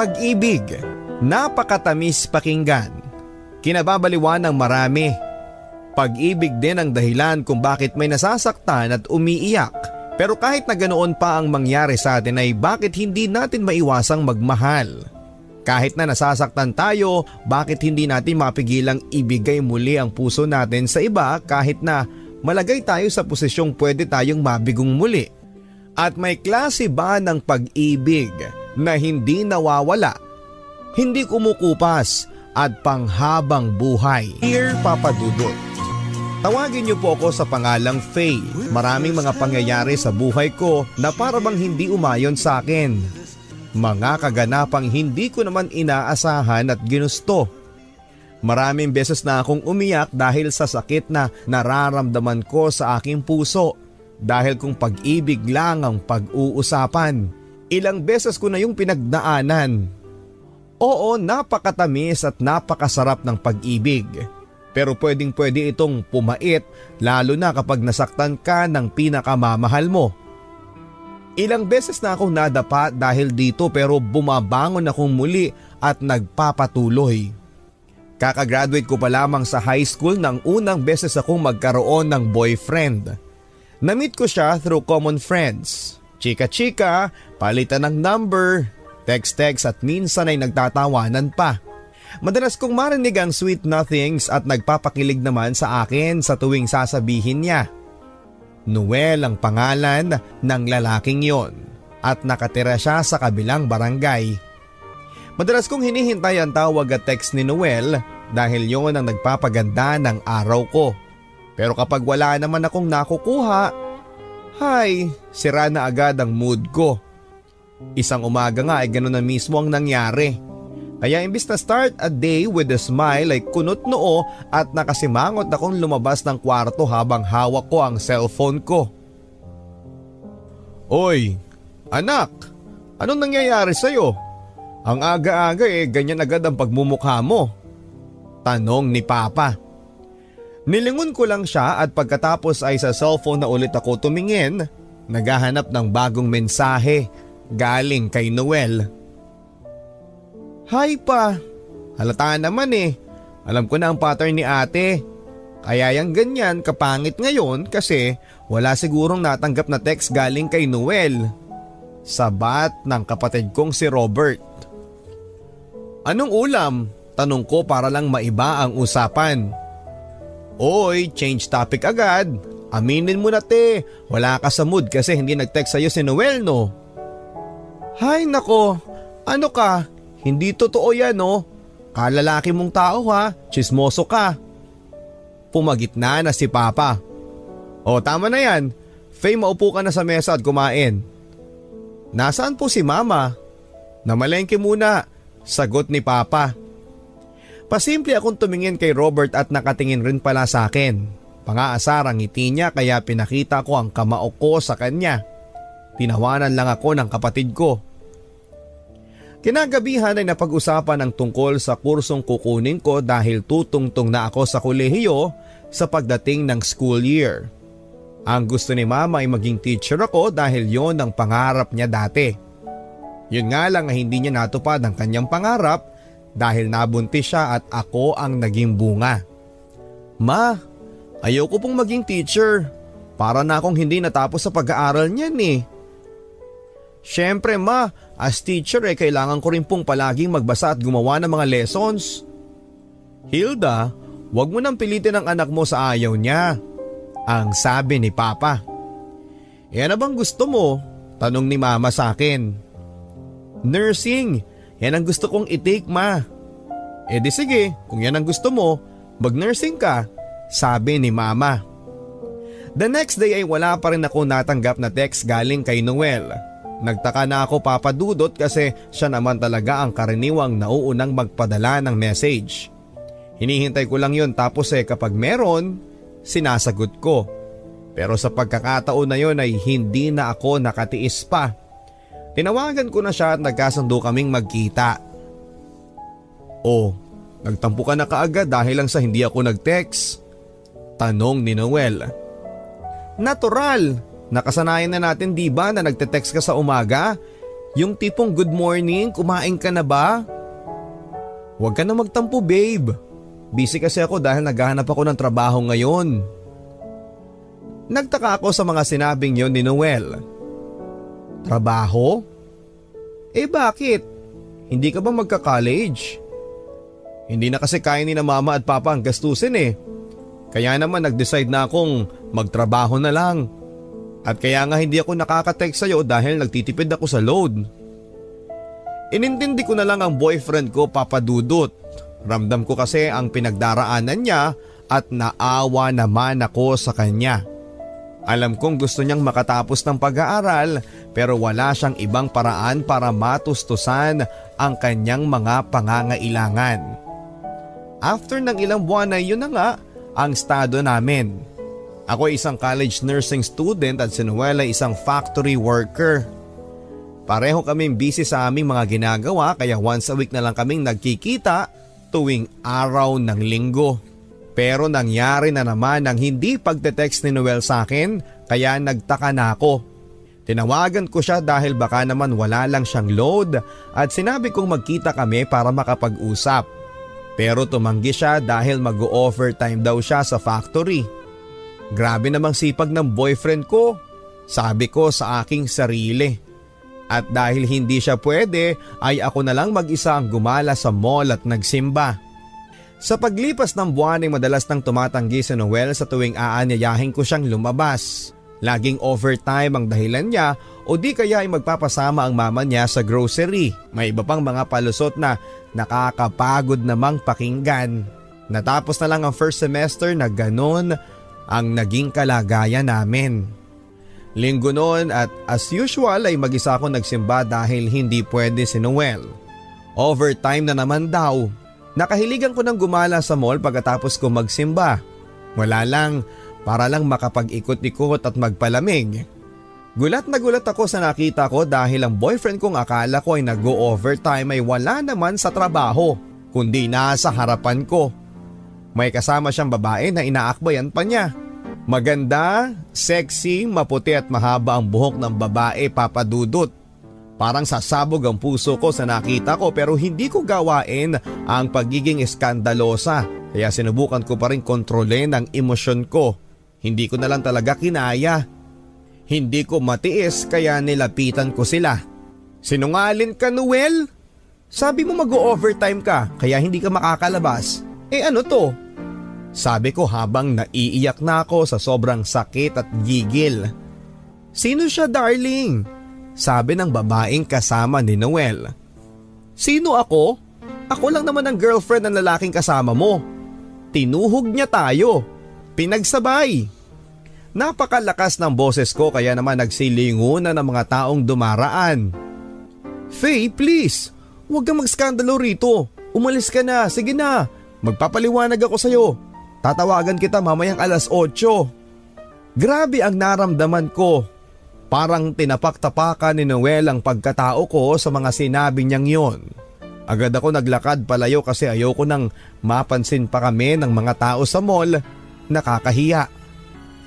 Pag-ibig, napakatamis pakinggan. Kinababaliwan ng marami. Pag-ibig din ang dahilan kung bakit may nasasaktan at umiiyak. Pero kahit na ganoon pa ang mangyari sa atin ay bakit hindi natin maiwasang magmahal? Kahit na nasasaktan tayo, bakit hindi natin mapigilang ibigay muli ang puso natin sa iba kahit na malagay tayo sa posisyong pwede tayong mabigong muli? At may klase ba ng pag-ibig na hindi nawawala, hindi kumukupas at panghabang buhay? Dear Papa Dudut, Tawagin niyo po ako sa pangalang Faye. Maraming mga pangyayari sa buhay ko na parabang hindi umayon sa akin. Mga kaganapang hindi ko naman inaasahan at ginusto. Maraming beses na akong umiyak dahil sa sakit na nararamdaman ko sa aking puso. Dahil kung pag-ibig lang ang pag-uusapan. Ilang beses ko na yung pinagdaanan. Oo, napakatamis at napakasarap ng pag-ibig. Pero pwedeng pwede itong pumait lalo na kapag nasaktan ka ng pinakamamahal mo. Ilang beses na akong nadapa dahil dito pero bumabangon akong muli at nagpapatuloy. Kakagraduate ko pa lamang sa high school nang unang beses akong magkaroon ng boyfriend. Namit ko siya through common friends. Chika-chika, palitan ng number, text-text at minsan ay nagtatawanan pa. Madalas kong marinig ang sweet nothings at nagpapakilig naman sa akin sa tuwing sasabihin niya. Noel ang pangalan ng lalaking yon at nakatira siya sa kabilang barangay. Madalas kong hinihintay ang tawag at text ni Noel dahil yon ang nagpapaganda ng araw ko. Pero kapag wala naman akong nakukuha, hay, sira na agad ang mood ko. Isang umaga nga ay ganoon na mismo ang nangyari. Kaya imbis na start a day with a smile ay kunot noo at nakasimangot akong lumabas ng kwarto habang hawak ko ang cellphone ko. Oy, anak, anong nangyayari sa'yo? Ang aga-aga eh ganyan agad ang pagmumukha mo. Tanong ni Papa. Nilingon ko lang siya at pagkatapos ay sa cellphone na ulit ako tumingin, naghahanap ng bagong mensahe galing kay Noel. Hi pa. Halata naman eh. Alam ko na ang pattern ni ate. Kaya yung ganyan kapangit ngayon kasi wala sigurong natanggap na text galing kay Noel. Sabat ng kapatid kong si Robert. Anong ulam? Tanong ko para lang maiba ang usapan. Oy, change topic agad. Aminin mo na te, wala ka sa mood kasi hindi nag-text sa'yo si Noel no? Hay nako, ano ka? Hindi totoo yan no. Kalalaki mong tao ha, chismoso ka. Pumagitna na si Papa. O tama na yan, Faye maupo ka na sa mesa at kumain. Nasaan po si Mama? Namalengke muna, sagot ni Papa. Pasimple akong tumingin kay Robert at nakatingin rin pala sa akin. Pangaasar ang ngiti niya kaya pinakita ko ang kamao ko sa kanya. Tinawanan lang ako ng kapatid ko. Kinagabihan ay napag-usapan ang tungkol sa kursong kukunin ko dahil tutungtong na ako sa kolehiyo sa pagdating ng school year. Ang gusto ni mama ay maging teacher ako dahil yon ang pangarap niya dati. Yun nga lang na hindi niya natupad ang kanyang pangarap dahil nabuntis siya at ako ang naging bunga. Ma, ayoko pong maging teacher. Para na akong hindi natapos sa pag-aaral niyan eh. Siyempre ma, as teacher eh kailangan ko rin pong palaging magbasa at gumawa ng mga lessons. Hilda, wag mo nang pilitin ang anak mo sa ayaw niya. Ang sabi ni Papa. E ano bang gusto mo? Tanong ni Mama sa akin. Nursing, yan ang gusto kong i-take ma. E di sige, kung yan ang gusto mo, mag-nursing ka, sabi ni Mama. The next day ay wala pa rin ako natanggap na text galing kay Noel Nagtaka na ako papadudot kasi siya naman talaga ang karaniwang nauunang magpadala ng message. Hinihintay ko lang yon tapos eh kapag meron, sinasagot ko. Pero sa pagkakataon na yon ay hindi na ako nakatiis pa. Tinawagan ko na siya at nagkasundo kaming magkita. Oh, nagtampo ka na kaagad dahil lang sa hindi ako nag-text. Tanong ni Noel. Natural, Nakasanayan na natin di ba na nagte-text ka sa umaga? Yung tipong good morning, kumain ka na ba? Huwag ka na magtampo babe. Busy kasi ako dahil naghahanap ako ng trabaho ngayon. Nagtaka ako sa mga sinabing yon ni Noel. Trabaho? Eh bakit? Hindi ka ba magka-college? Hindi na kasi kaya ni na mama at papa ang gastusin eh. Kaya naman nag-decide na akong magtrabaho na lang. At kaya nga hindi ako nakaka-text sa'yo dahil nagtitipid ako sa load. Inintindi ko na lang ang boyfriend ko papadudot. Ramdam ko kasi ang pinagdaraanan niya at naawa naman ako sa kanya. Alam kong gusto niyang makatapos ng pag-aaral pero wala siyang ibang paraan para matustusan ang kanyang mga pangangailangan. After ng ilang buwan na yun na nga ang estado namin. Ako ay isang college nursing student at si Noel ay isang factory worker. Pareho kaming busy sa aming mga ginagawa kaya once a week na lang kaming nagkikita tuwing araw ng linggo. Pero nangyari na naman ang hindi pagte-text ni Noel sa akin kaya nagtaka na ako. Tinawagan ko siya dahil baka naman wala lang siyang load at sinabi kong magkita kami para makapag-usap. Pero tumanggi siya dahil mag-overtime daw siya sa factory. Grabe namang sipag ng boyfriend ko, sabi ko sa aking sarili. At dahil hindi siya pwede ay ako na lang mag-isa ang gumala sa mall at nagsimba. Sa paglipas ng buwan ay madalas nang tumatanggi si Noel sa tuwing aanyayahin ko siyang lumabas. Laging overtime ang dahilan niya o di kaya ay magpapasama ang mama niya sa grocery. May iba pang mga palusot na nakakapagod namang pakinggan. Natapos na lang ang first semester na ganon ang naging kalagayan namin. Linggo noon at as usual ay mag-isa ako nagsimba dahil hindi pwede si Noel. Overtime na naman daw. Nakahiligan ko ng gumala sa mall pagkatapos ko magsimba. Wala lang para lang makapag-ikot-ikot at magpalamig. Gulat na gulat ako sa nakita ko dahil ang boyfriend kong akala ko ay nag-go-overtime ay wala naman sa trabaho kundi nasa harapan ko. May kasama siyang babae na inaakbayan pa niya. Maganda, sexy, maputi at mahaba ang buhok ng babae papadudot. Parang sasabog ang puso ko sa nakita ko pero hindi ko gawain ang pagiging eskandalosa kaya sinubukan ko pa rin kontrolin ang emosyon ko. Hindi ko na lang talaga kinaya. Hindi ko matiis kaya nilapitan ko sila. Sinungalin ka Noel? Sabi mo mag-overtime ka kaya hindi ka makakalabas. Eh ano to? Sabi ko habang naiiyak na ako sa sobrang sakit at gigil. Sino siya darling? Sabi ng babaeng kasama ni Noel. Sino ako? Ako lang naman ang girlfriend ng lalaking kasama mo. Tinuhog niya tayo. Pinagsabay. Napakalakas ng boses ko kaya naman nagsilingunan ng mga taong dumaraan. Faye, please. Huwag kang magskandalo rito. Umalis ka na. Sige na. Magpapaliwanag ako sa'yo. Tatawagan kita mamayang alas 8. Grabe ang naramdaman ko. Parang tinapak-tapakan ni Noel ang pagkatao ko sa mga sinabi niyang yon. Agad ako naglakad palayo kasi ayoko nang mapansin pa kami ng mga tao sa mall nakakahiya.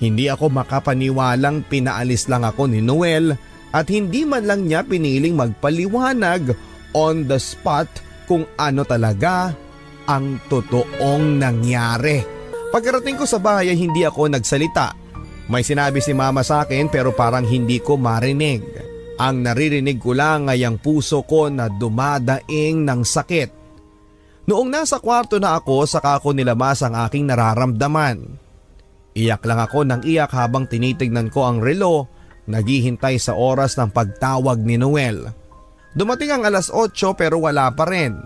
Hindi ako makapaniwalang pinaalis lang ako ni Noel at hindi man lang niya piniling magpaliwanag on the spot kung ano talaga ang totoong nangyari. Pagkarating ko sa bahay ay hindi ako nagsalita. May sinabi si mama sa akin pero parang hindi ko marinig. Ang naririnig ko lang ay ang puso ko na dumadaing ng sakit. Noong nasa kwarto na ako saka ako nilamas ang aking nararamdaman. Iyak lang ako ng iyak habang tinitignan ko ang relo naghihintay sa oras ng pagtawag ni Noel. Dumating ang alas 8 pero wala pa rin.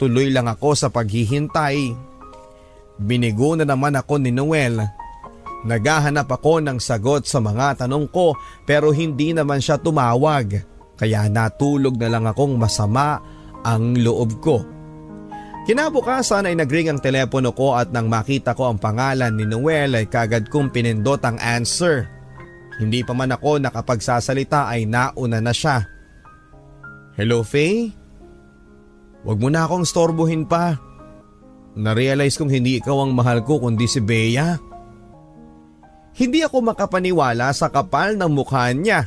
Tuloy lang ako sa paghihintay. Binigo na naman ako ni Noel. Naghahanap ako ng sagot sa mga tanong ko pero hindi naman siya tumawag. Kaya natulog na lang akong masama ang loob ko. Kinabukasan ay nagring ang telepono ko at nang makita ko ang pangalan ni Noel ay kagad kong pinindot ang answer. Hindi pa man ako nakapagsasalita ay nauna na siya. Hello Faye? Huwag mo na akong storbohin pa. Narealize kong hindi ikaw ang mahal ko kundi si Bea. Hindi ako makapaniwala sa kapal ng mukha niya.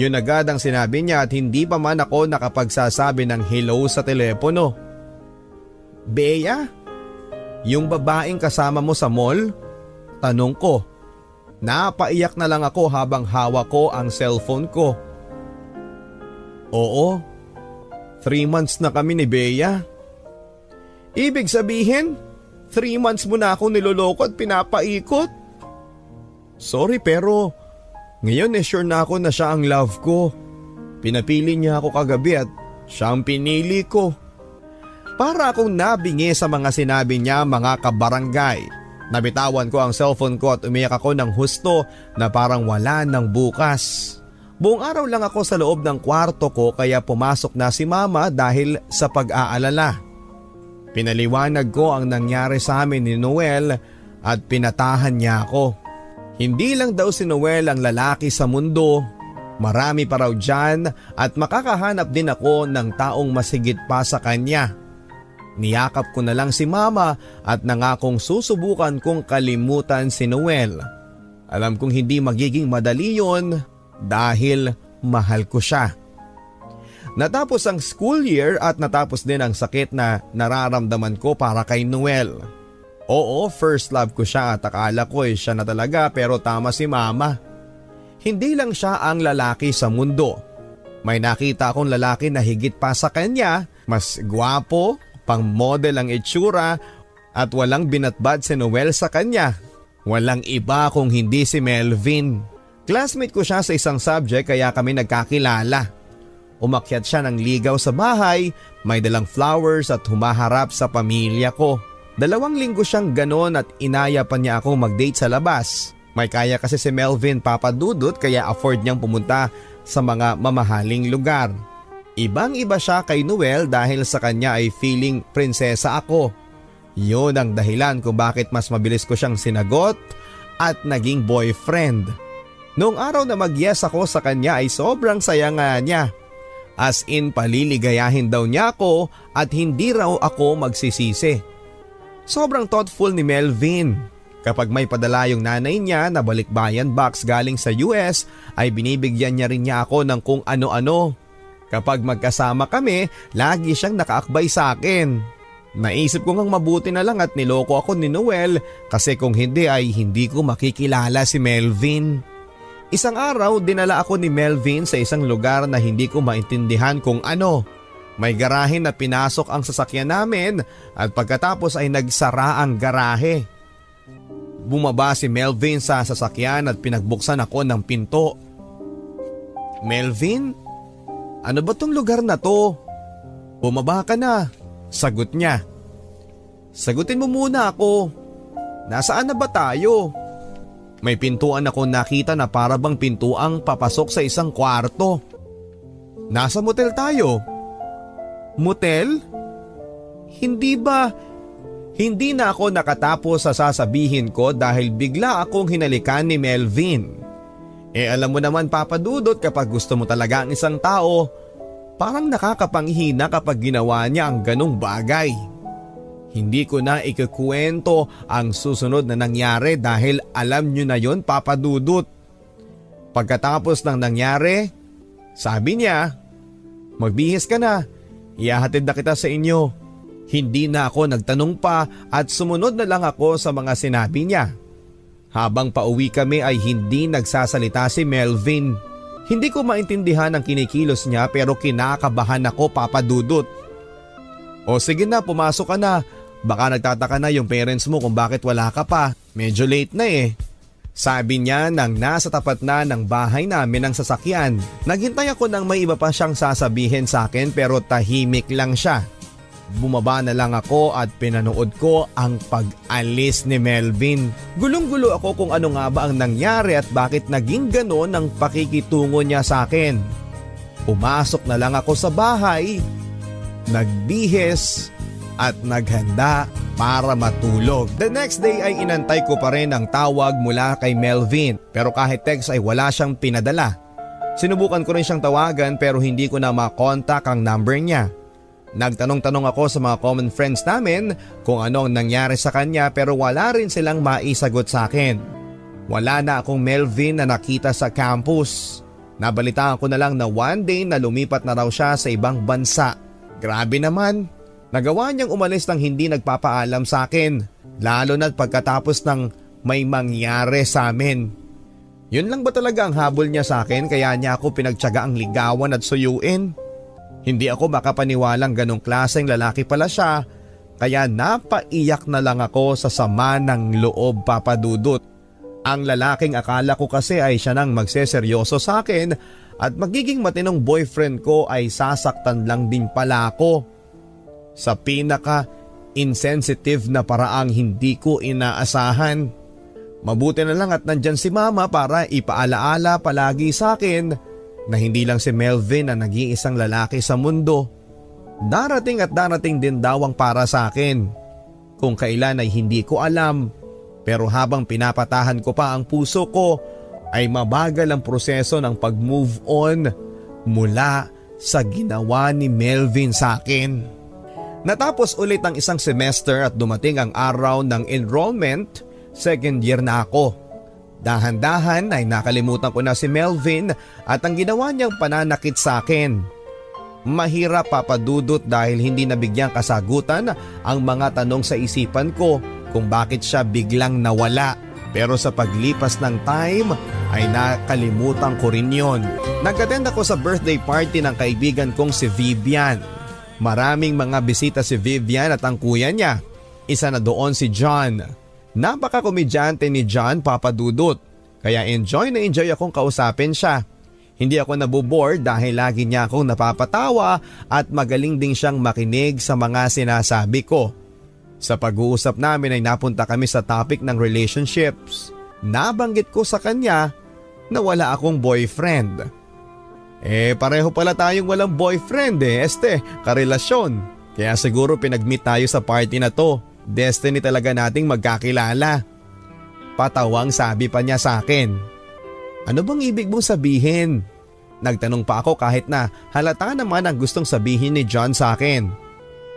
Yun agad ang sinabi niya at hindi pa man ako nakapagsasabi ng hello sa telepono. Bea? Yung babaeng kasama mo sa mall? Tanong ko. Napaiyak na lang ako habang hawak ko ang cellphone ko. Oo. Three months na kami ni Bea. Ibig sabihin, three months mo na ako niloloko at pinapaikot? Sorry pero ngayon eh sure na ako na siya ang love ko. Pinapili niya ako kagabi at siya ang pinili ko. Para akong nabingi sa mga sinabi niya mga kabarangay. Nabitawan ko ang cellphone ko at umiyak ako ng husto na parang wala ng bukas. Buong araw lang ako sa loob ng kwarto ko kaya pumasok na si mama dahil sa pag-aalala. Pinaliwanag ko ang nangyari sa amin ni Noel at pinatahan niya ako. Hindi lang daw si Noel ang lalaki sa mundo, marami pa raw dyan at makakahanap din ako ng taong masigit pa sa kanya. Niyakap ko na lang si mama at nangakong susubukan kong kalimutan si Noel. Alam kong hindi magiging madali yon dahil mahal ko siya. Natapos ang school year at natapos din ang sakit na nararamdaman ko para kay Noel. Oo, first love ko siya at akala ko eh siya na talaga pero tama si mama. Hindi lang siya ang lalaki sa mundo. May nakita akong lalaki na higit pa sa kanya, mas gwapo, pang model ang itsura at walang binatbad si Noel sa kanya. Walang iba kung hindi si Melvin. Classmate ko siya sa isang subject kaya kami nagkakilala. Umakyat siya ng ligaw sa bahay, may dalang flowers at humaharap sa pamilya ko. Dalawang linggo siyang ganon at inaya pa niya akong mag-date sa labas. May kaya kasi si Melvin papadudot kaya afford niyang pumunta sa mga mamahaling lugar. Ibang iba siya kay Noel dahil sa kanya ay feeling prinsesa ako. Yun ang dahilan kung bakit mas mabilis ko siyang sinagot at naging boyfriend. Noong araw na mag-yes ako sa kanya ay sobrang saya nga niya. As in paliligayahin daw niya ako at hindi raw ako magsisisi. Sobrang thoughtful ni Melvin. Kapag may padala yung nanay niya na balikbayan box galing sa US ay binibigyan niya rin niya ako ng kung ano-ano. Kapag magkasama kami, lagi siyang nakaakbay sa akin. Naisip ko ngang mabuti na lang at niloko ako ni Noel kasi kung hindi ay hindi ko makikilala si Melvin. Isang araw dinala ako ni Melvin sa isang lugar na hindi ko maintindihan kung ano. May garahe na pinasok ang sasakyan namin at pagkatapos ay nagsara ang garahe. Bumaba si Melvin sa sasakyan at pinagbuksan ako ng pinto. Melvin? Ano ba tong lugar na to? Bumaba ka na, sagot niya. Sagutin mo muna ako. Nasaan na ba tayo? May pintuan ako nakita na para bang pintuang papasok sa isang kwarto. Nasa motel tayo. Motel? Hindi ba? Hindi na ako nakatapos sa sasabihin ko dahil bigla akong hinalikan ni Melvin. Eh alam mo naman papadudot kapag gusto mo talaga ang isang tao, parang nakakapanghina kapag ginawa niya ang ganong bagay. Hindi ko na ikukwento ang susunod na nangyari dahil alam nyo na yon papadudot. Pagkatapos ng nangyari, sabi niya, magbihis ka na Iyahatid na kita sa inyo. Hindi na ako nagtanong pa at sumunod na lang ako sa mga sinabi niya. Habang pauwi kami ay hindi nagsasalita si Melvin. Hindi ko maintindihan ang kinikilos niya pero kinakabahan ako papadudot. O sige na pumasok ka na. Baka nagtataka na yung parents mo kung bakit wala ka pa. Medyo late na eh. Sabi niya nang nasa tapat na ng bahay namin ang sasakyan. Naghintay ako nang may iba pa siyang sasabihin sa akin pero tahimik lang siya. Bumaba na lang ako at pinanood ko ang pag-alis ni Melvin. Gulong-gulo ako kung ano nga ba ang nangyari at bakit naging ganon ang pakikitungo niya sa akin. Pumasok na lang ako sa bahay, nagbihis at naghanda para matulog. The next day ay inantay ko pa rin ang tawag mula kay Melvin pero kahit text ay wala siyang pinadala. Sinubukan ko rin siyang tawagan pero hindi ko na makontak ang number niya. Nagtanong-tanong ako sa mga common friends namin kung ano ang nangyari sa kanya pero wala rin silang maisagot sa akin. Wala na akong Melvin na nakita sa campus. Nabalitaan ko na lang na one day na lumipat na raw siya sa ibang bansa. Grabe naman. Nagawa niyang umalis ng hindi nagpapaalam sa akin. Lalo na't pagkatapos ng may mangyari sa amin. Yun lang ba talaga ang habol niya sa akin kaya niya ako pinagtsaga ang ligawan at suyuin? Hindi ako makapaniwalang ganong klaseng lalaki pala siya kaya napaiyak na lang ako sa sama ng loob papadudot. Ang lalaking akala ko kasi ay siya nang magseseryoso sa akin at magiging matinong boyfriend ko ay sasaktan lang din pala ako. Sa pinaka insensitive na paraang hindi ko inaasahan. Mabuti na lang at nandyan si mama para ipaalaala palagi sa akin na hindi lang si Melvin ang nag-iisang lalaki sa mundo. Darating at darating din daw ang para sa akin. Kung kailan ay hindi ko alam pero habang pinapatahan ko pa ang puso ko ay mabagal ang proseso ng pag-move on mula sa ginawa ni Melvin sa akin. Natapos ulit ang isang semester at dumating ang araw ng enrollment, second year na ako. Dahan-dahan ay nakalimutan ko na si Melvin at ang ginawa niyang pananakit sa akin. Mahirap papadudot dahil hindi nabigyan kasagutan ang mga tanong sa isipan ko kung bakit siya biglang nawala. Pero sa paglipas ng time ay nakalimutan ko rin yon. Nag-attend ako sa birthday party ng kaibigan kong si Vivian. Maraming mga bisita si Vivian at ang kuya niya. Isa na doon si John. Napaka-komedyante ni John Papadudot. Kaya enjoy na enjoy akong kausapin siya. Hindi ako nabuboard dahil lagi niya akong napapatawa at magaling ding siyang makinig sa mga sinasabi ko. Sa pag-uusap namin ay napunta kami sa topic ng relationships. Nabanggit ko sa kanya na wala akong boyfriend. Eh pareho pala tayong walang boyfriend eh, este, karelasyon. Kaya siguro pinag-meet tayo sa party na to. Destiny talaga nating magkakilala. Patawang sabi pa niya sa akin. Ano bang ibig mong sabihin? Nagtanong pa ako kahit na halata naman ang gustong sabihin ni John sa akin.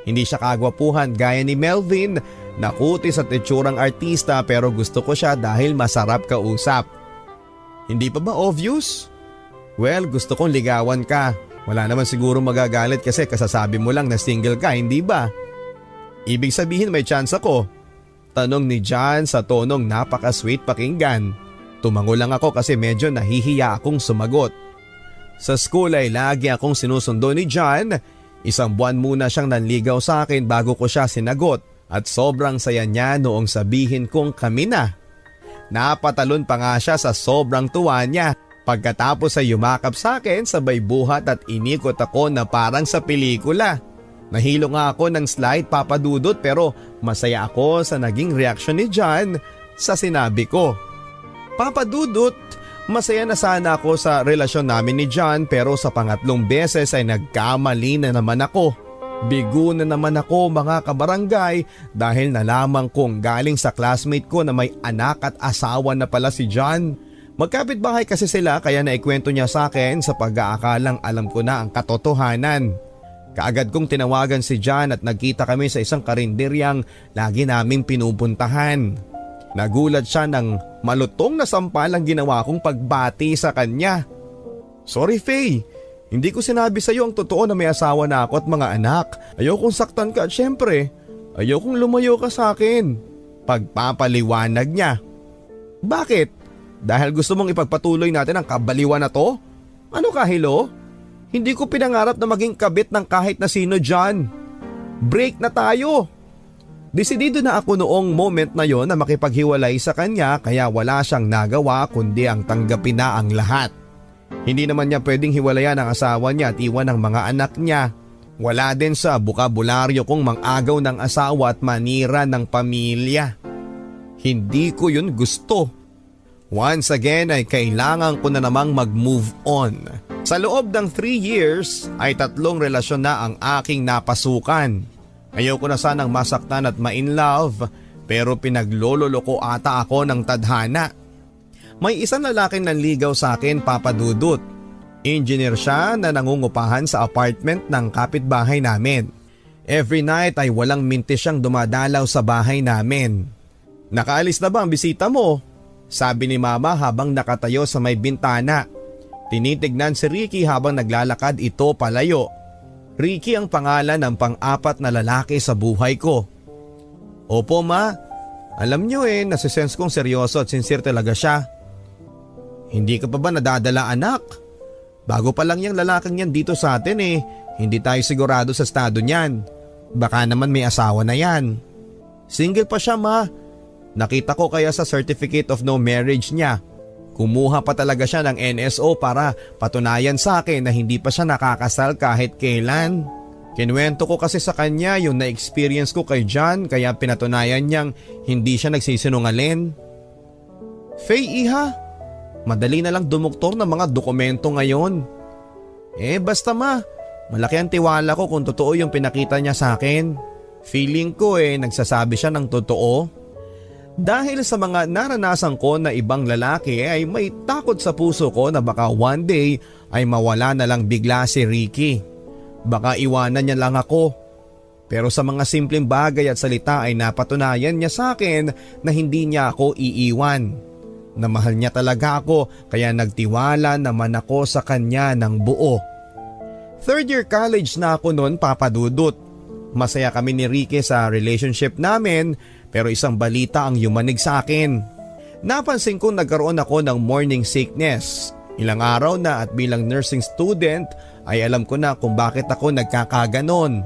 Hindi siya kagwapuhan gaya ni Melvin na kutis at itsurang artista pero gusto ko siya dahil masarap kausap. Hindi pa ba obvious? Well, gusto kong ligawan ka. Wala naman siguro magagalit kasi kasasabi mo lang na single ka, hindi ba? Ibig sabihin may chance ako. Tanong ni John sa tonong napaka-sweet pakinggan. Tumango lang ako kasi medyo nahihiya akong sumagot. Sa school ay lagi akong sinusundo ni John Isang buwan muna siyang nanligaw sa akin bago ko siya sinagot at sobrang saya niya noong sabihin kong kami na. Napatalon pa nga siya sa sobrang tuwa niya pagkatapos ay yumakap sa akin sabay buhat at inikot ako na parang sa pelikula. Nahilo nga ako ng slide papadudot pero masaya ako sa naging reaksyon ni John sa sinabi ko. Papadudot, Masaya na sana ako sa relasyon namin ni John pero sa pangatlong beses ay nagkamali na naman ako. Bigo na naman ako mga kabarangay dahil nalaman kong galing sa classmate ko na may anak at asawa na pala si John. Magkapit bahay kasi sila kaya naikwento niya sa akin sa pag-aakalang alam ko na ang katotohanan. Kaagad kong tinawagan si John at nagkita kami sa isang karinderyang lagi naming pinupuntahan. Nagulat siya ng malutong na sampalang ginawa kong pagbati sa kanya. Sorry Faye, hindi ko sinabi sa iyo ang totoo na may asawa na ako at mga anak. Ayokong saktan ka at syempre, ayokong lumayo ka sa akin. Pagpapaliwanag niya. Bakit? Dahil gusto mong ipagpatuloy natin ang kabaliwan na to? Ano kahilo? Hindi ko pinangarap na maging kabit ng kahit na sino dyan. Break na tayo. Desidido na ako noong moment na yon na makipaghiwalay sa kanya kaya wala siyang nagawa kundi ang tanggapin na ang lahat. Hindi naman niya pwedeng hiwalayan ang asawa niya at iwan ang mga anak niya. Wala din sa bukabularyo kong mangagaw ng asawa at manira ng pamilya. Hindi ko yun gusto. Once again ay kailangan ko na namang mag-move on. Sa loob ng 3 years ay tatlong relasyon na ang aking napasukan. Ayaw ko na sanang masaktan at ma-in love pero pinaglololoko ata ako ng tadhana. May isang lalaking nanligaw sa akin papadudot. Engineer siya na nangungupahan sa apartment ng kapitbahay namin. Every night ay walang minti siyang dumadalaw sa bahay namin. Nakaalis na ba ang bisita mo? Sabi ni mama habang nakatayo sa may bintana. Tinitignan si Ricky habang naglalakad ito palayo. Ricky ang pangalan ng pang-apat na lalaki sa buhay ko. Opo ma, alam niyo eh nasisense kong seryoso at sincere talaga siya. Hindi ka pa ba nadadala anak? Bago pa lang yung lalaking yan dito sa atin eh, hindi tayo sigurado sa estado niyan. Baka naman may asawa na yan. Single pa siya ma. Nakita ko kaya sa certificate of no marriage niya. Kumuha pa talaga siya ng NSO para patunayan sa akin na hindi pa siya nakakasal kahit kailan. Kinuwento ko kasi sa kanya yung na-experience ko kay John kaya pinatunayan niyang hindi siya nagsisinungalin. Faye Iha, madali na lang dumuktor ng mga dokumento ngayon. Eh basta ma, malaki ang tiwala ko kung totoo yung pinakita niya sa akin. Feeling ko eh nagsasabi siya ng totoo. Dahil sa mga naranasan ko na ibang lalaki ay may takot sa puso ko na baka one day ay mawala na lang bigla si Ricky. Baka iwanan niya lang ako. Pero sa mga simpleng bagay at salita ay napatunayan niya sa akin na hindi niya ako iiwan. Na mahal niya talaga ako kaya nagtiwala naman ako sa kanya ng buo. Third year college na ako noon papadudot. Masaya kami ni Ricky sa relationship namin pero isang balita ang yumanig sa akin. Napansin kong nagkaroon ako ng morning sickness. Ilang araw na at bilang nursing student ay alam ko na kung bakit ako nagkakaganon.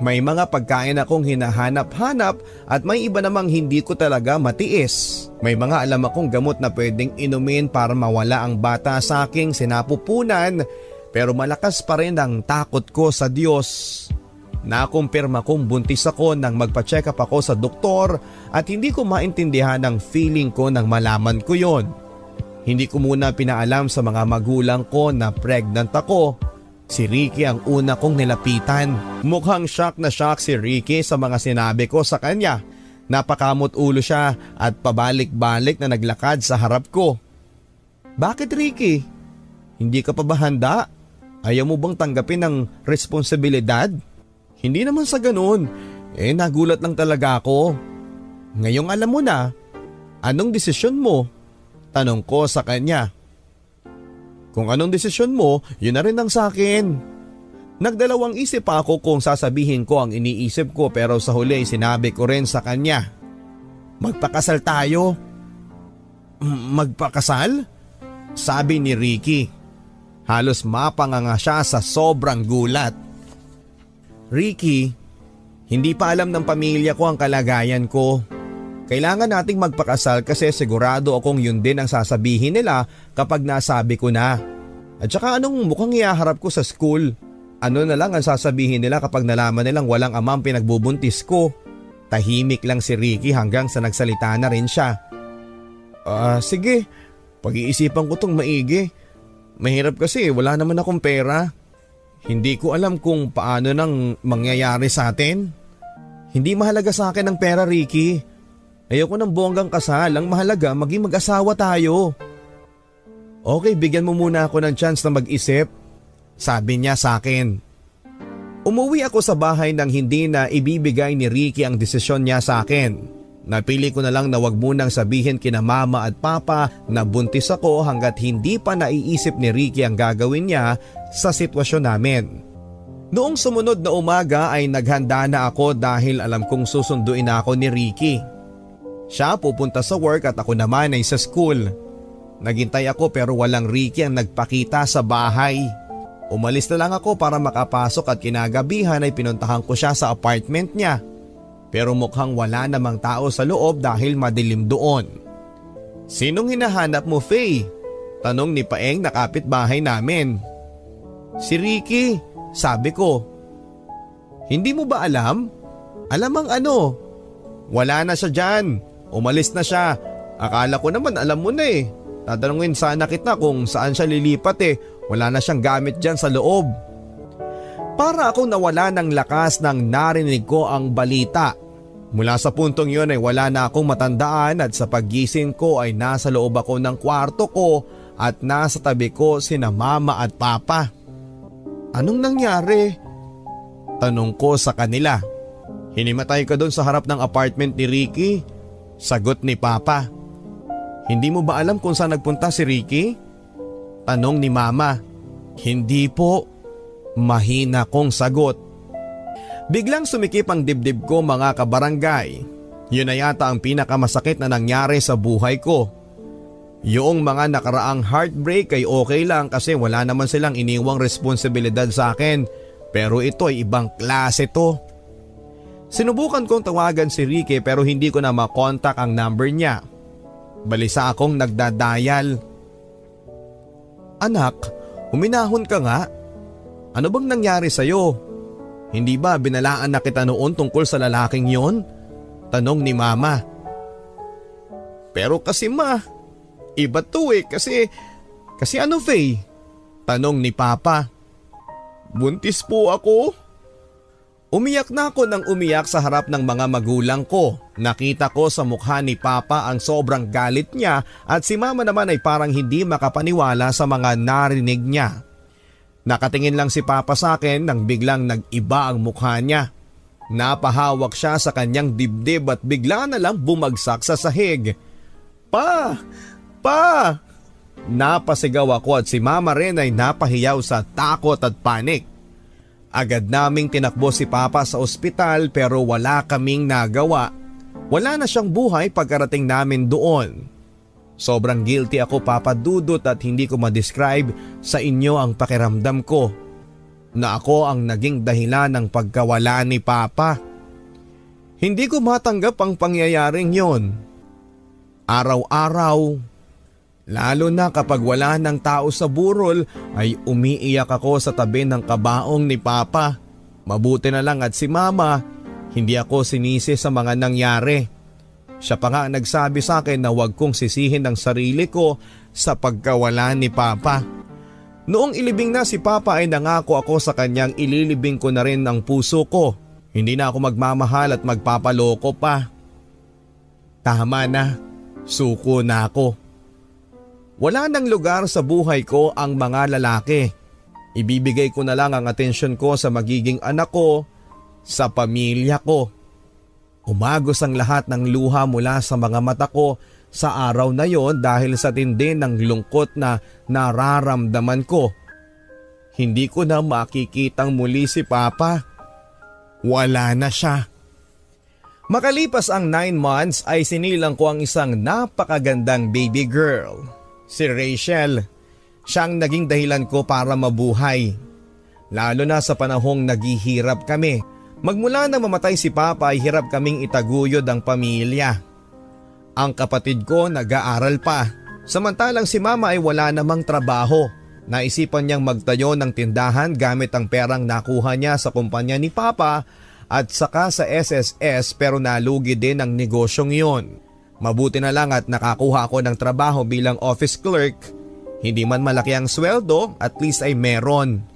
May mga pagkain akong hinahanap-hanap at may iba namang hindi ko talaga matiis. May mga alam akong gamot na pwedeng inumin para mawala ang bata sa aking sinapupunan pero malakas pa rin ang takot ko sa Diyos. Nakumpirma kong buntis ako nang magpa-check up ako sa doktor at hindi ko maintindihan ang feeling ko nang malaman ko yon. Hindi ko muna pinaalam sa mga magulang ko na pregnant ako. Si Ricky ang una kong nilapitan. Mukhang shock na shock si Ricky sa mga sinabi ko sa kanya. Napakamot ulo siya at pabalik-balik na naglakad sa harap ko. Bakit Ricky? Hindi ka pa ba handa? Ayaw mo bang tanggapin ang responsibilidad? Hindi naman sa ganun. Eh nagulat lang talaga ako. Ngayong alam mo na, anong desisyon mo? Tanong ko sa kanya. Kung anong desisyon mo, yun na rin ang sa akin. Nagdalawang isip ako kung sasabihin ko ang iniisip ko pero sa huli sinabi ko rin sa kanya. Magpakasal tayo. Magpakasal? Sabi ni Ricky. Halos mapanganga siya sa sobrang gulat. Ricky, hindi pa alam ng pamilya ko ang kalagayan ko. Kailangan nating magpakasal kasi sigurado akong yun din ang sasabihin nila kapag nasabi ko na. At saka anong mukhang iaharap ko sa school? Ano na lang ang sasabihin nila kapag nalaman nilang walang amang pinagbubuntis ko? Tahimik lang si Ricky hanggang sa nagsalita na rin siya. Ah, uh, sige. Pag-iisipan ko tong maigi. Mahirap kasi wala naman akong pera. Hindi ko alam kung paano nang mangyayari sa atin. Hindi mahalaga sa akin ang pera Ricky. Ayoko ng bonggang kasal. Ang mahalaga maging mag-asawa tayo. Okay, bigyan mo muna ako ng chance na mag-isip. Sabi niya sa akin. Umuwi ako sa bahay nang hindi na ibibigay ni Ricky ang desisyon niya sa akin. Napili ko na lang na wag munang sabihin kina mama at papa na buntis ako hanggat hindi pa naiisip ni Ricky ang gagawin niya sa sitwasyon namin. Noong sumunod na umaga ay naghanda na ako dahil alam kong susunduin ako ni Ricky. Siya pupunta sa work at ako naman ay sa school. Naghintay ako pero walang Ricky ang nagpakita sa bahay. Umalis na lang ako para makapasok at kinagabihan ay pinuntahan ko siya sa apartment niya. Pero mukhang wala namang tao sa loob dahil madilim doon. Sinong hinahanap mo Faye? Tanong ni Paeng na kapitbahay namin. Si Ricky, sabi ko. Hindi mo ba alam? Alam ang ano? Wala na siya dyan. Umalis na siya. Akala ko naman alam mo na eh. Tatanungin sana kita kung saan siya lilipat eh. Wala na siyang gamit dyan sa loob. Para ako nawala ng lakas nang narinig ko ang balita. Mula sa puntong yon ay wala na akong matandaan at sa paggising ko ay nasa loob ako ng kwarto ko at nasa tabi ko sina mama at papa. Anong nangyari? Tanong ko sa kanila. Hinimatay ka doon sa harap ng apartment ni Ricky? Sagot ni Papa. Hindi mo ba alam kung saan nagpunta si Ricky? Tanong ni mama. Hindi po. Mahina kong sagot. Biglang sumikip ang dibdib ko mga kabarangay. Yun na yata ang pinakamasakit na nangyari sa buhay ko. Yung mga nakaraang heartbreak ay okay lang kasi wala naman silang iniwang responsibilidad sa akin pero ito ay ibang klase to. Sinubukan kong tawagan si Ricky pero hindi ko na makontak ang number niya. Balisa akong nagdadayal. Anak, huminahon ka nga. Ano bang nangyari sa'yo? Hindi ba binalaan na kita noon tungkol sa lalaking yon? Tanong ni mama. Pero kasi ma, iba to eh kasi, kasi ano Faye? Tanong ni papa. Buntis po ako. Umiyak na ako nang umiyak sa harap ng mga magulang ko. Nakita ko sa mukha ni Papa ang sobrang galit niya at si Mama naman ay parang hindi makapaniwala sa mga narinig niya. Nakatingin lang si Papa sa akin nang biglang nag-iba ang mukha niya. Napahawak siya sa kanyang dibdib at bigla na lang bumagsak sa sahig. Pa! Pa! Napasigaw ako at si Mama rin ay napahiyaw sa takot at panik. Agad naming tinakbo si Papa sa ospital pero wala kaming nagawa. Wala na siyang buhay pagkarating namin doon. Sobrang guilty ako papadudot at hindi ko ma-describe sa inyo ang pakiramdam ko na ako ang naging dahilan ng pagkawala ni Papa. Hindi ko matanggap ang pangyayaring yon. Araw-araw Lalo na kapag wala ng tao sa burol ay umiiyak ako sa tabi ng kabaong ni Papa. Mabuti na lang at si Mama, hindi ako sinisi sa mga nangyari. Siya pa nga nagsabi sa akin na huwag kong sisihin ang sarili ko sa pagkawala ni Papa. Noong ilibing na si Papa ay nangako ako sa kanyang ililibing ko na rin ang puso ko. Hindi na ako magmamahal at magpapaloko pa. Tama na, suko na ako. Wala nang lugar sa buhay ko ang mga lalaki. Ibibigay ko na lang ang atensyon ko sa magiging anak ko, sa pamilya ko. Umagos ang lahat ng luha mula sa mga mata ko sa araw na yon dahil sa tindi ng lungkot na nararamdaman ko. Hindi ko na makikitang muli si Papa. Wala na siya. Makalipas ang 9 months ay sinilang ko ang isang napakagandang baby girl. Si Rachel, siyang naging dahilan ko para mabuhay. Lalo na sa panahong naghihirap kami. Magmula na mamatay si Papa ay hirap kaming itaguyod ang pamilya. Ang kapatid ko nag-aaral pa. Samantalang si Mama ay wala namang trabaho. Naisipan niyang magtayo ng tindahan gamit ang perang nakuha niya sa kumpanya ni Papa at saka sa SSS pero nalugi din ang negosyong yon. Mabuti na lang at nakakuha ako ng trabaho bilang office clerk. Hindi man malaki ang sweldo, at least ay meron.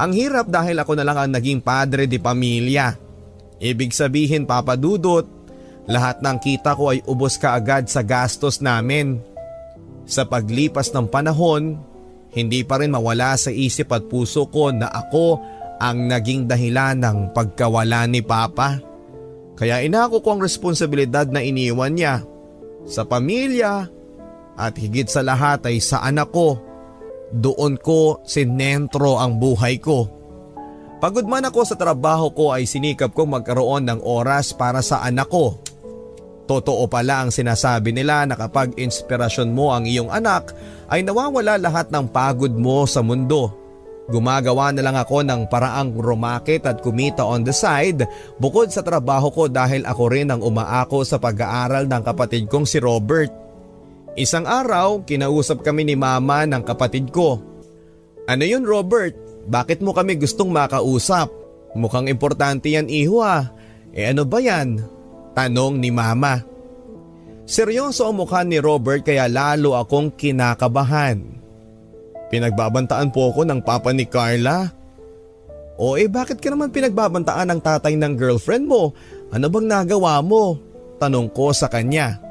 Ang hirap dahil ako na lang ang naging padre di pamilya. Ibig sabihin papadudot, lahat ng kita ko ay ubos kaagad sa gastos namin. Sa paglipas ng panahon, hindi pa rin mawala sa isip at puso ko na ako ang naging dahilan ng pagkawala ni Papa. Kaya inako ko ang responsibilidad na iniwan niya sa pamilya at higit sa lahat ay sa anak ko. Doon ko sinentro ang buhay ko. Pagod man ako sa trabaho ko ay sinikap kong magkaroon ng oras para sa anak ko. Totoo pala ang sinasabi nila na kapag inspirasyon mo ang iyong anak ay nawawala lahat ng pagod mo sa mundo. Gumagawa na lang ako ng paraang rumakit at kumita on the side bukod sa trabaho ko dahil ako rin ang umaako sa pag-aaral ng kapatid kong si Robert. Isang araw, kinausap kami ni mama ng kapatid ko. Ano yun Robert? Bakit mo kami gustong makausap? Mukhang importante yan iho ah. Eh ano ba yan? Tanong ni mama. Seryoso ang mukha ni Robert kaya lalo akong kinakabahan. Pinagbabantaan po ako ng papa ni Carla. O eh bakit ka naman pinagbabantaan ng tatay ng girlfriend mo? Ano bang nagawa mo? Tanong ko sa kanya.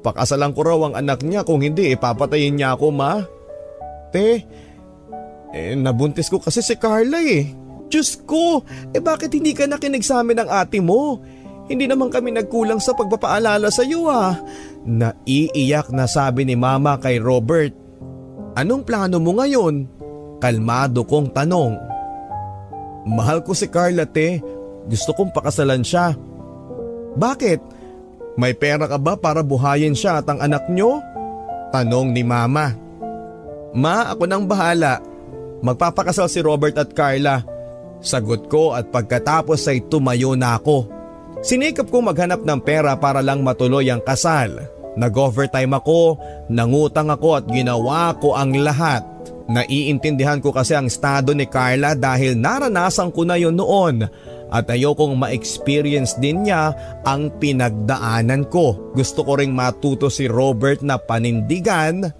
Pakasalan ko raw ang anak niya kung hindi ipapatayin niya ako ma. Te, eh nabuntis ko kasi si Carla eh. Diyos ko, eh bakit hindi ka nakinig sa amin ng ate mo? Hindi naman kami nagkulang sa pagpapaalala sa iyo ah. Naiiyak na sabi ni mama kay Robert. Anong plano mo ngayon? Kalmado kong tanong. Mahal ko si Carla te, gusto kong pakasalan siya. Bakit? May pera ka ba para buhayin siya at ang anak nyo? Tanong ni mama. Ma, ako nang bahala. Magpapakasal si Robert at Carla. Sagot ko at pagkatapos ay tumayo na ako. Sinikap kong maghanap ng pera para lang matuloy ang kasal. Nag-overtime ako, nangutang ako at ginawa ko ang lahat. Naiintindihan ko kasi ang estado ni Carla dahil naranasan ko na yon noon at ayokong ma-experience din niya ang pinagdaanan ko. Gusto ko ring matuto si Robert na panindigan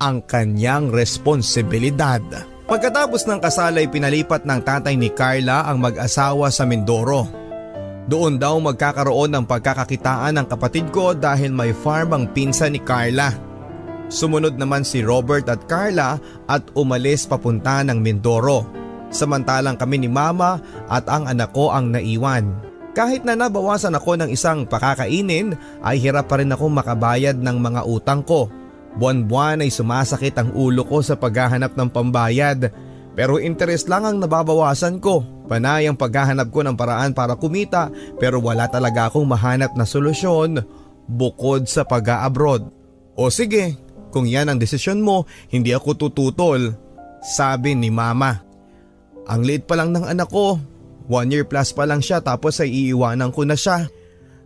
ang kanyang responsibilidad. Pagkatapos ng kasal ay pinalipat ng tatay ni Carla ang mag-asawa sa Mindoro. Doon daw magkakaroon ng pagkakakitaan ng kapatid ko dahil may farm ang pinsa ni Carla. Sumunod naman si Robert at Carla at umalis papunta ng Mindoro. Samantalang kami ni mama at ang anak ko ang naiwan. Kahit na nabawasan ako ng isang pakakainin ay hirap pa rin ako makabayad ng mga utang ko Buwan-buwan ay sumasakit ang ulo ko sa paghahanap ng pambayad pero interest lang ang nababawasan ko. Panay ang paghahanap ko ng paraan para kumita pero wala talaga akong mahanap na solusyon bukod sa pag-abroad. O sige, kung yan ang desisyon mo, hindi ako tututol. Sabi ni mama. Ang late pa lang ng anak ko. One year plus pa lang siya tapos ay iiwanan ko na siya.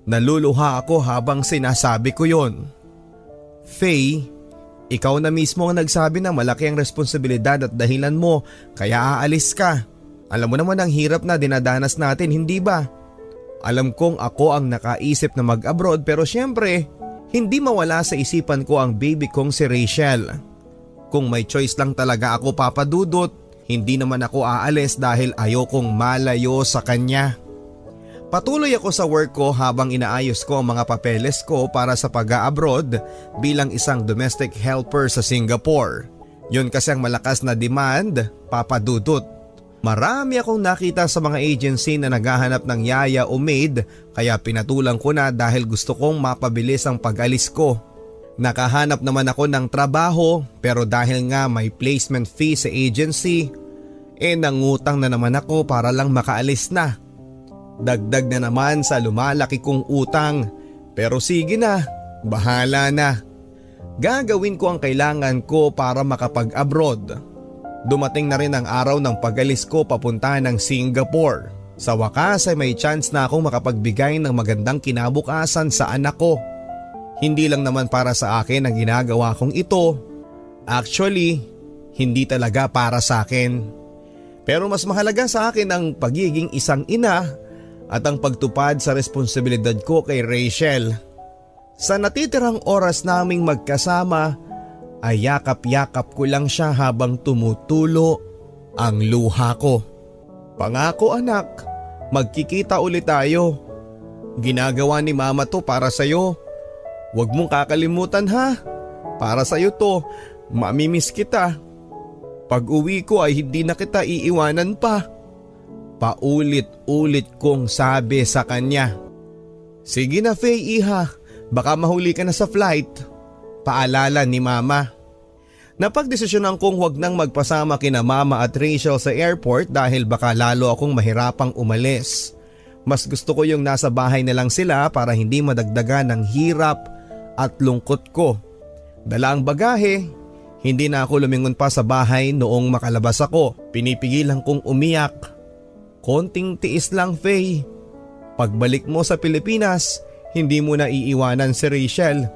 Naluluha ako habang sinasabi ko yon. Faye, ikaw na mismo ang nagsabi na malaki ang responsibilidad at dahilan mo kaya aalis ka. Alam mo naman ang hirap na dinadanas natin, hindi ba? Alam kong ako ang nakaisip na mag-abroad pero syempre, hindi mawala sa isipan ko ang baby kong si Rachel. Kung may choice lang talaga ako papadudot, hindi naman ako aalis dahil ayokong malayo sa kanya. Patuloy ako sa work ko habang inaayos ko ang mga papeles ko para sa pag-abroad bilang isang domestic helper sa Singapore. Yun kasi ang malakas na demand, papadudot. Marami akong nakita sa mga agency na naghahanap ng yaya o maid kaya pinatulang ko na dahil gusto kong mapabilis ang pag-alis ko. Nakahanap naman ako ng trabaho pero dahil nga may placement fee sa agency, eh nangutang na naman ako para lang makaalis na. Dagdag na naman sa lumalaki kong utang. Pero sige na, bahala na. Gagawin ko ang kailangan ko para makapag-abroad. Dumating na rin ang araw ng pagalis ko papunta ng Singapore. Sa wakas ay may chance na akong makapagbigay ng magandang kinabukasan sa anak ko. Hindi lang naman para sa akin ang ginagawa kong ito. Actually, hindi talaga para sa akin. Pero mas mahalaga sa akin ang pagiging isang ina at ang pagtupad sa responsibilidad ko kay Rachel. Sa natitirang oras naming magkasama ay yakap-yakap ko lang siya habang tumutulo ang luha ko. Pangako anak, magkikita ulit tayo. Ginagawa ni mama to para sa'yo. Huwag mong kakalimutan ha. Para sa'yo to, mamimiss kita. Pag uwi ko ay hindi na kita iiwanan pa. Paulit-ulit kong sabi sa kanya. Sige na Faye iha, baka mahuli ka na sa flight. Paalala ni mama. Napagdesisyonan kong huwag nang magpasama kina mama at Rachel sa airport dahil baka lalo akong mahirapang umalis. Mas gusto ko yung nasa bahay na lang sila para hindi madagdagan ng hirap at lungkot ko. Dala ang bagahe, hindi na ako lumingon pa sa bahay noong makalabas ako. Pinipigilan kong umiyak Konting tiis lang Faye. Pagbalik mo sa Pilipinas, hindi mo na iiwanan si Rachel.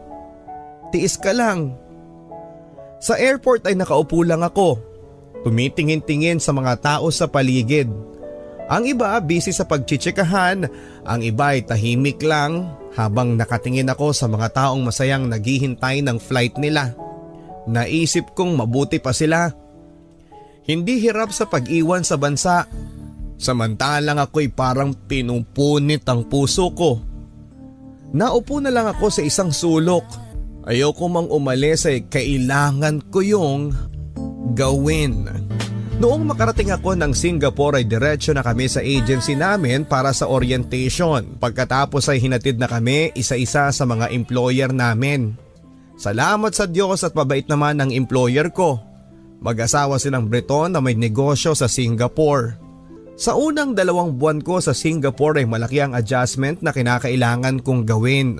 Tiis ka lang. Sa airport ay nakaupo lang ako. Tumitingin-tingin sa mga tao sa paligid. Ang iba busy sa pagchichikahan, ang iba ay tahimik lang habang nakatingin ako sa mga taong masayang naghihintay ng flight nila. Naisip kong mabuti pa sila. Hindi hirap sa pag-iwan sa bansa Samantalang ako'y parang pinupunit ang puso ko. Naupo na lang ako sa isang sulok. Ayoko mang umalis ay kailangan ko yung gawin. Noong makarating ako ng Singapore ay diretsyo na kami sa agency namin para sa orientation. Pagkatapos ay hinatid na kami isa-isa sa mga employer namin. Salamat sa Diyos at mabait naman ang employer ko. Mag-asawa silang Breton na may negosyo sa Singapore. Sa unang dalawang buwan ko sa Singapore ay malaki ang adjustment na kinakailangan kong gawin.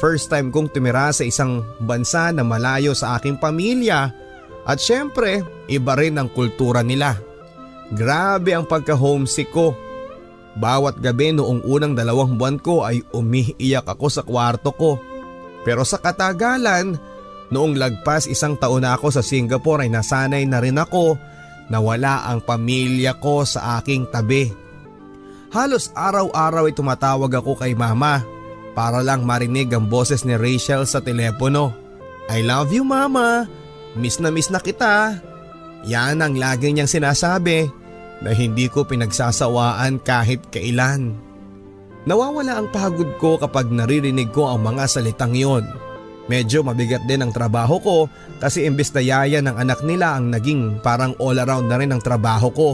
First time kong tumira sa isang bansa na malayo sa aking pamilya at syempre iba rin ang kultura nila. Grabe ang pagka-homesick ko. Bawat gabi noong unang dalawang buwan ko ay umiiyak ako sa kwarto ko. Pero sa katagalan, noong lagpas isang taon na ako sa Singapore ay nasanay na rin ako na wala ang pamilya ko sa aking tabi. Halos araw-araw ay tumatawag ako kay mama para lang marinig ang boses ni Rachel sa telepono. I love you mama, miss na miss na kita. Yan ang lagi niyang sinasabi na hindi ko pinagsasawaan kahit kailan. Nawawala ang pagod ko kapag naririnig ko ang mga salitang yon. Medyo mabigat din ang trabaho ko kasi imbes na yaya ng anak nila ang naging parang all around na rin ang trabaho ko.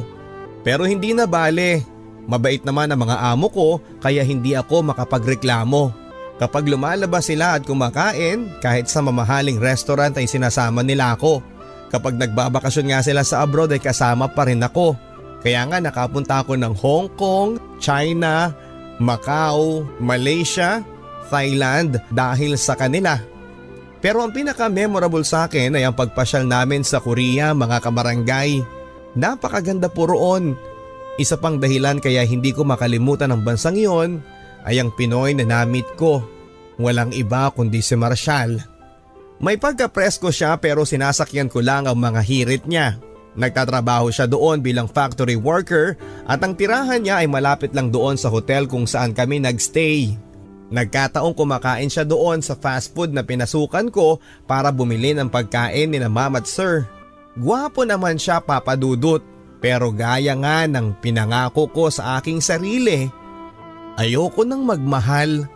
Pero hindi na bale, mabait naman ang mga amo ko kaya hindi ako makapagreklamo. Kapag lumalabas sila at kumakain, kahit sa mamahaling restaurant ay sinasama nila ako. Kapag nagbabakasyon nga sila sa abroad ay kasama pa rin ako. Kaya nga nakapunta ako ng Hong Kong, China, Macau, Malaysia, Thailand dahil sa kanila. Pero ang pinaka-memorable sa akin ay ang pagpasyal namin sa Korea mga kabarangay. Napakaganda po roon. Isa pang dahilan kaya hindi ko makalimutan ang bansang iyon ay ang Pinoy na namit ko. Walang iba kundi si Marshall. May pagka-presko siya pero sinasakyan ko lang ang mga hirit niya. Nagtatrabaho siya doon bilang factory worker at ang tirahan niya ay malapit lang doon sa hotel kung saan kami nagstay. Nagkataong kumakain siya doon sa fast food na pinasukan ko para bumili ng pagkain ni na ma'am at sir. Gwapo naman siya papadudot pero gaya nga ng pinangako ko sa aking sarili. Ayoko nang magmahal.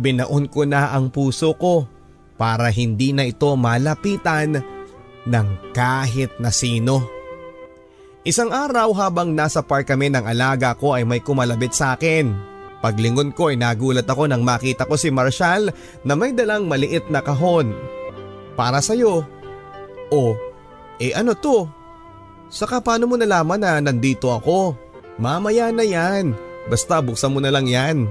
Binaon ko na ang puso ko para hindi na ito malapitan ng kahit na sino. Isang araw habang nasa park kami ng alaga ko ay may kumalabit sa akin. Paglingon ko ay nagulat ako nang makita ko si Marshall na may dalang maliit na kahon. Para sa'yo. O, eh ano to? Saka paano mo nalaman na nandito ako? Mamaya na yan. Basta buksan mo na lang yan.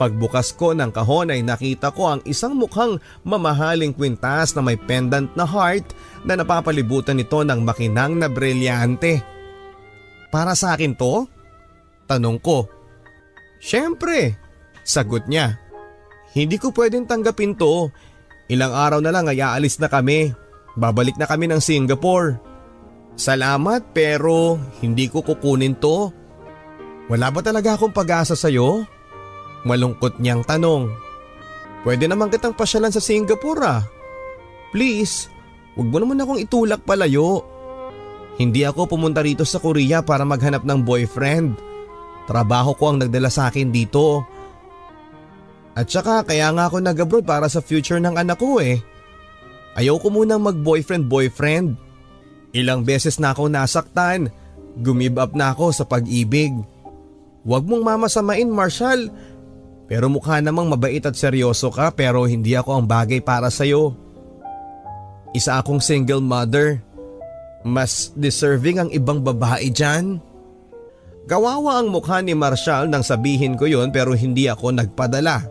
Pagbukas ko ng kahon ay nakita ko ang isang mukhang mamahaling kwintas na may pendant na heart na napapalibutan nito ng makinang na brilyante. Para sa akin to? Tanong ko. Siyempre, sagot niya. Hindi ko pwedeng tanggapin to. Ilang araw na lang ay aalis na kami. Babalik na kami ng Singapore. Salamat pero hindi ko kukunin to. Wala ba talaga akong pag-asa sa'yo? Malungkot niyang tanong. Pwede naman kitang pasyalan sa Singapore ah. Please, huwag mo naman akong itulak palayo. Hindi ako pumunta rito sa Korea para maghanap ng boyfriend. Trabaho ko ang nagdala sa akin dito. At saka kaya nga ako nag-abroad para sa future ng anak ko eh. Ayaw ko munang mag-boyfriend-boyfriend. Ilang beses na ako nasaktan. Gumib up na ako sa pag-ibig. Huwag mong mamasamain Marshall. Pero mukha namang mabait at seryoso ka pero hindi ako ang bagay para sa'yo. Isa akong single mother. Mas deserving ang ibang babae dyan. Kawawa ang mukha ni Marshall nang sabihin ko yon pero hindi ako nagpadala.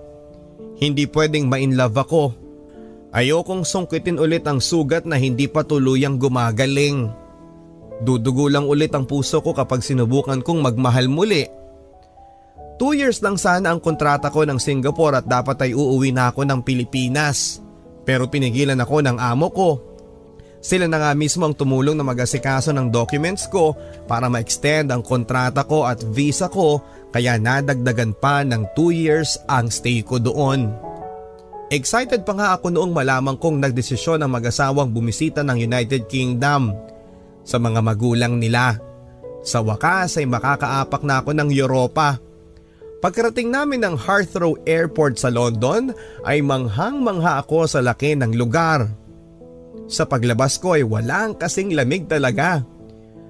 Hindi pwedeng ma-inlove ako. Ayokong sungkitin ulit ang sugat na hindi pa tuluyang gumagaling. Dudugo lang ulit ang puso ko kapag sinubukan kong magmahal muli Two years lang sana ang kontrata ko ng Singapore at dapat ay uuwi na ako ng Pilipinas. Pero pinigilan ako ng amo ko. Sila na nga mismo ang tumulong na mag-asikaso ng documents ko para ma-extend ang kontrata ko at visa ko kaya nadagdagan pa ng 2 years ang stay ko doon. Excited pa nga ako noong malaman kong nagdesisyon ang mag-asawang bumisita ng United Kingdom sa mga magulang nila. Sa wakas ay makakaapak na ako ng Europa Pagkarating namin ng Heathrow Airport sa London ay manghang-mangha ako sa laki ng lugar. Sa paglabas ko ay walang kasing lamig talaga.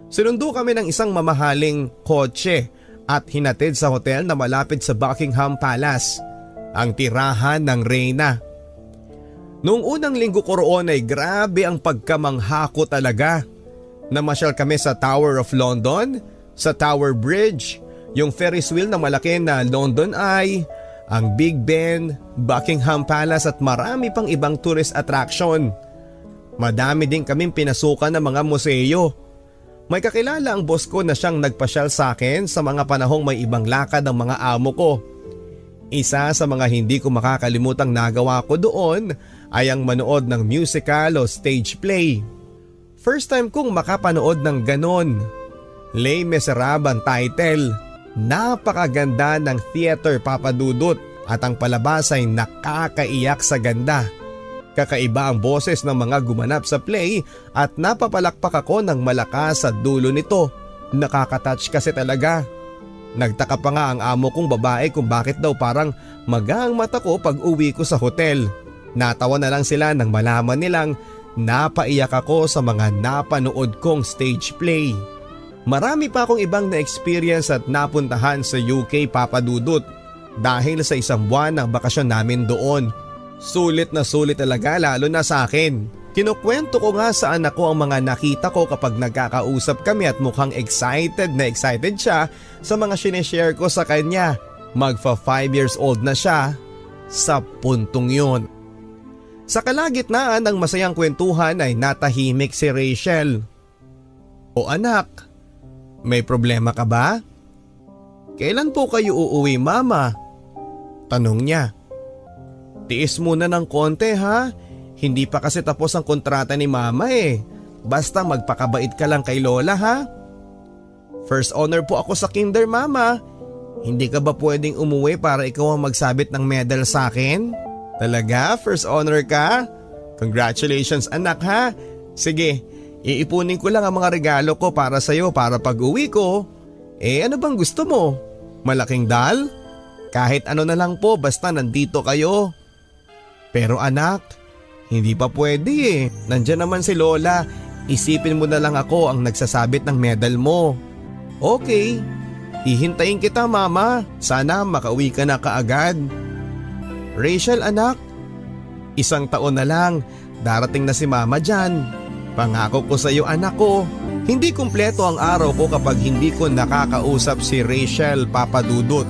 Sinundo kami ng isang mamahaling kotse at hinatid sa hotel na malapit sa Buckingham Palace, ang tirahan ng reyna. Noong unang linggo ko roon ay grabe ang pagkamangha ko talaga. Namasyal kami sa Tower of London, sa Tower Bridge, yung Ferris wheel na malaki na London Eye, ang Big Ben, Buckingham Palace at marami pang ibang tourist attraction. Madami din kaming pinasukan ng mga museo. May kakilala ang boss ko na siyang nagpasyal sa akin sa mga panahong may ibang lakad ang mga amo ko. Isa sa mga hindi ko makakalimutang nagawa ko doon ay ang manood ng musical o stage play. First time kong makapanood ng ganon. Les Miserables title. Napakaganda ng theater papadudot at ang palabas ay nakakaiyak sa ganda. Kakaiba ang boses ng mga gumanap sa play at napapalakpak ako ng malakas sa dulo nito. Nakakatouch kasi talaga. Nagtaka pa nga ang amo kong babae kung bakit daw parang magang mata ko pag uwi ko sa hotel. Natawa na lang sila nang malaman nilang napaiyak ako sa mga napanood kong stage play. Marami pa akong ibang na-experience at napuntahan sa UK papadudot dahil sa isang buwan ng bakasyon namin doon. Sulit na sulit talaga lalo na sa akin. Kinukwento ko nga sa anak ko ang mga nakita ko kapag nagkakausap kami at mukhang excited na excited siya sa mga sinishare ko sa kanya. Magfa 5 years old na siya sa puntong yun. Sa kalagitnaan ng masayang kwentuhan ay natahimik si Rachel. O anak, may problema ka ba? Kailan po kayo uuwi mama? Tanong niya. Tiis muna ng konti ha, hindi pa kasi tapos ang kontrata ni mama eh. Basta magpakabait ka lang kay lola ha. First honor po ako sa kinder mama. Hindi ka ba pwedeng umuwi para ikaw ang magsabit ng medal sa akin? Talaga? First honor ka? Congratulations anak ha. Sige, iipunin ko lang ang mga regalo ko para sa'yo para pag uwi ko. Eh ano bang gusto mo? Malaking dal? Kahit ano na lang po basta nandito kayo. Pero anak, hindi pa pwede eh. Nandiyan naman si Lola. Isipin mo na lang ako ang nagsasabit ng medal mo. Okay, hihintayin kita mama. Sana makauwi ka na kaagad. Rachel anak, isang taon na lang, darating na si mama dyan. Pangako ko sa iyo anak ko, hindi kumpleto ang araw ko kapag hindi ko nakakausap si Rachel Papadudot.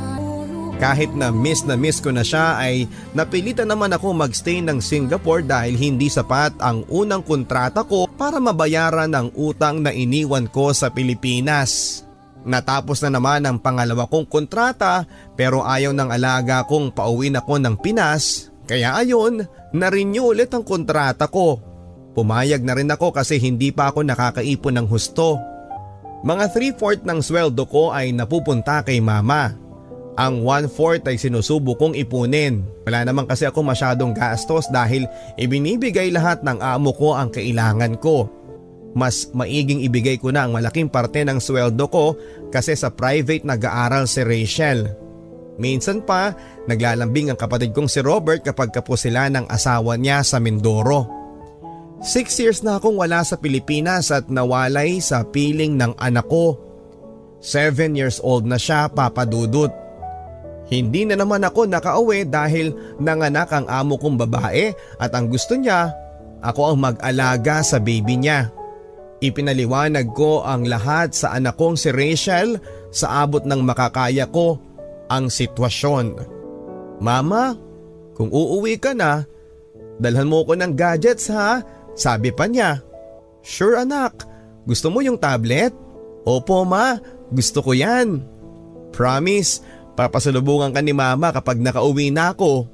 Kahit na miss na miss ko na siya ay napilitan naman ako magstay ng Singapore dahil hindi sapat ang unang kontrata ko para mabayaran ang utang na iniwan ko sa Pilipinas. Natapos na naman ang pangalawa kong kontrata pero ayaw ng alaga kong pauwi ako ng Pinas kaya ayon na-renew ulit ang kontrata ko. Pumayag na rin ako kasi hindi pa ako nakakaipon ng husto. Mga 3-4 ng sweldo ko ay napupunta kay mama. Ang 1-4 ay sinusubo kong ipunin. Wala naman kasi ako masyadong gastos dahil ibinibigay lahat ng amo ko ang kailangan ko mas maiging ibigay ko na ang malaking parte ng sweldo ko kasi sa private nag-aaral si Rachel. Minsan pa, naglalambing ang kapatid kong si Robert kapag kapo sila ng asawa niya sa Mindoro. Six years na akong wala sa Pilipinas at nawalay sa piling ng anak ko. Seven years old na siya papadudot. Hindi na naman ako nakauwi dahil nanganak ang amo kong babae at ang gusto niya, ako ang mag-alaga sa baby niya. Ipinaliwanag ko ang lahat sa anak kong si Rachel sa abot ng makakaya ko ang sitwasyon. Mama, kung uuwi ka na, dalhan mo ko ng gadgets ha, sabi pa niya. Sure anak, gusto mo yung tablet? Opo ma, gusto ko yan. Promise, papasalubungan ka ni mama kapag nakauwi na ako.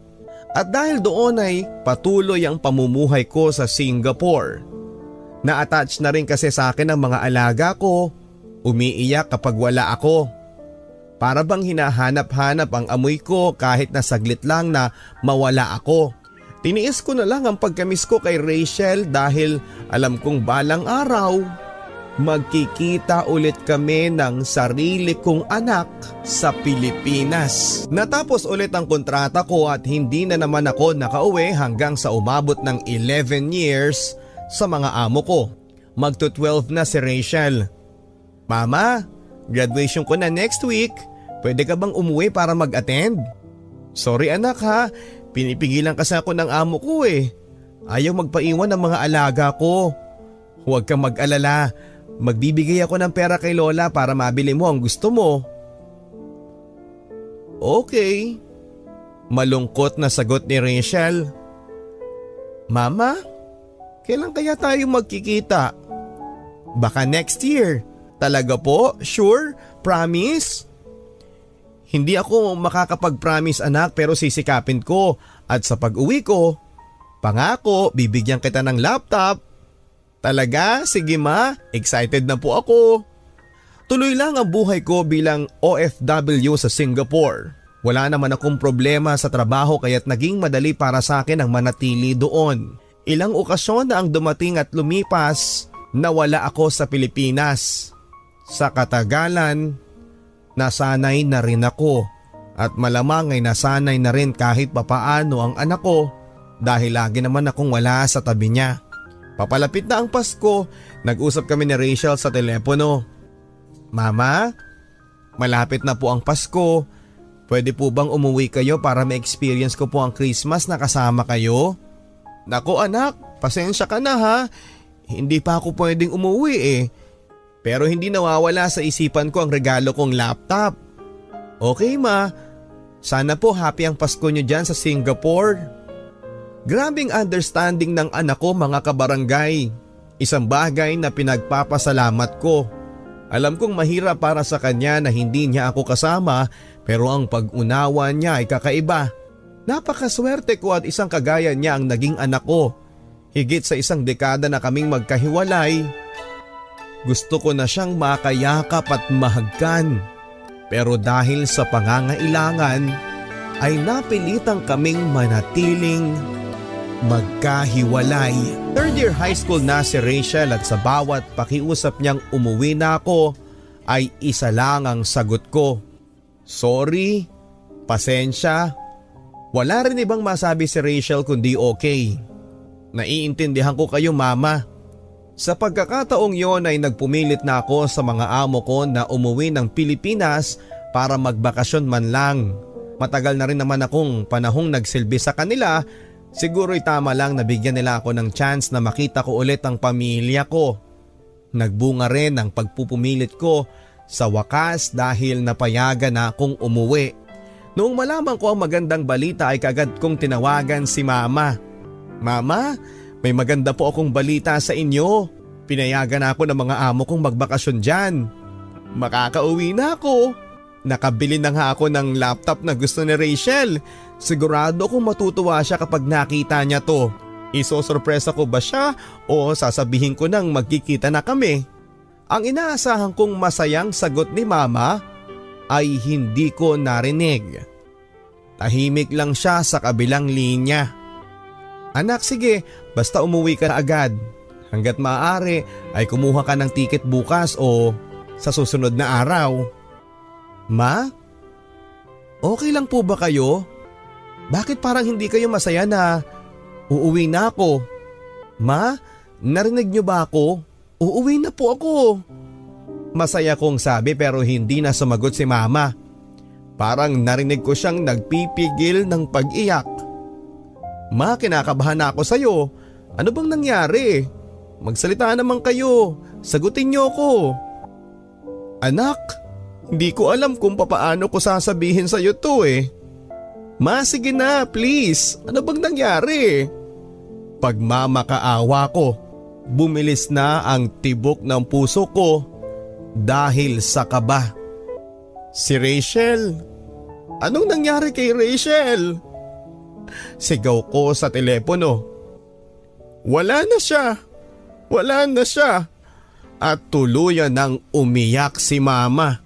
At dahil doon ay patuloy ang pamumuhay ko sa Singapore. Na-attach na rin kasi sa akin ang mga alaga ko. Umiiyak kapag wala ako. Para bang hinahanap-hanap ang amoy ko kahit na saglit lang na mawala ako. Tiniis ko na lang ang pagkamis ko kay Rachel dahil alam kong balang araw magkikita ulit kami ng sarili kong anak sa Pilipinas. Natapos ulit ang kontrata ko at hindi na naman ako nakauwi hanggang sa umabot ng 11 years sa mga amo ko. Magto 12 na si Rachel. Mama, graduation ko na next week. Pwede ka bang umuwi para mag-attend? Sorry anak ha, pinipigilan kasi ako ng amo ko eh. Ayaw magpaiwan ng mga alaga ko. Huwag kang mag-alala. Magbibigay ako ng pera kay Lola para mabili mo ang gusto mo. Okay. Malungkot na sagot ni Rachel. Mama, kailan kaya tayo magkikita? Baka next year. Talaga po? Sure? Promise? Hindi ako makakapag-promise anak pero sisikapin ko at sa pag-uwi ko, pangako bibigyan kita ng laptop. Talaga? Sige ma, excited na po ako. Tuloy lang ang buhay ko bilang OFW sa Singapore. Wala naman akong problema sa trabaho kaya't naging madali para sa akin ang manatili doon. Ilang okasyon na ang dumating at lumipas, nawala ako sa Pilipinas. Sa katagalan, nasanay na rin ako at malamang ay nasanay na rin kahit papaano ang anak ko dahil lagi naman akong wala sa tabi niya. Papalapit na ang Pasko, nag-usap kami ni Rachel sa telepono. Mama, malapit na po ang Pasko. Pwede po bang umuwi kayo para ma-experience ko po ang Christmas na kasama kayo? Nako anak, pasensya ka na ha. Hindi pa ako pwedeng umuwi eh. Pero hindi nawawala sa isipan ko ang regalo kong laptop. Okay ma, sana po happy ang Pasko nyo dyan sa Singapore. Grabing understanding ng anak ko mga kabarangay. Isang bagay na pinagpapasalamat ko. Alam kong mahirap para sa kanya na hindi niya ako kasama pero ang pag-unawa niya ay kakaiba. Napakaswerte ko at isang kagaya niya ang naging anak ko. Higit sa isang dekada na kaming magkahiwalay gusto ko na siyang makayakap at mahagkan. Pero dahil sa pangangailangan ay napilitang kaming manatiling magkahiwalay. Third year high school na si Rachel at sa bawat pakiusap niyang umuwi na ako ay isa lang ang sagot ko. Sorry, pasensya. Wala rin ibang masabi si Rachel kundi okay. Naiintindihan ko kayo mama. Sa pagkakataong yon ay nagpumilit na ako sa mga amo ko na umuwi ng Pilipinas para magbakasyon man lang. Matagal na rin naman akong panahong nagsilbi sa kanila, siguro'y tama lang na bigyan nila ako ng chance na makita ko ulit ang pamilya ko. Nagbunga rin ang pagpupumilit ko sa wakas dahil napayagan na akong umuwi. Noong malaman ko ang magandang balita ay kagad kong tinawagan si mama. Mama, may maganda po akong balita sa inyo. Pinayagan ako ng mga amo kong magbakasyon dyan. Makakauwi na ako. Nakabili na nga ako ng laptop na gusto ni Rachel. Sigurado kong matutuwa siya kapag nakita niya to. Isosorpresa ko ba siya o sasabihin ko nang magkikita na kami? Ang inaasahan kong masayang sagot ni mama ay hindi ko narinig. Tahimik lang siya sa kabilang linya. Anak sige, Basta umuwi ka na agad. Hanggat maaari ay kumuha ka ng tiket bukas o sa susunod na araw. Ma? Okay lang po ba kayo? Bakit parang hindi kayo masaya na uuwi na ako? Ma, narinig niyo ba ako? Uuwi na po ako. Masaya kong sabi pero hindi na sumagot si mama. Parang narinig ko siyang nagpipigil ng pag-iyak. Ma, kinakabahan na ako sa'yo. Ano bang nangyari? Magsalita naman kayo. Sagutin niyo ako. Anak, hindi ko alam kung papaano ko sasabihin sa iyo to eh. Ma, sige na, please. Ano bang nangyari? Pagmamakaawa ko, bumilis na ang tibok ng puso ko dahil sa kaba. Si Rachel. Anong nangyari kay Rachel? Sigaw ko sa telepono. Wala na siya. Wala na siya. At tuluyan nang umiyak si mama.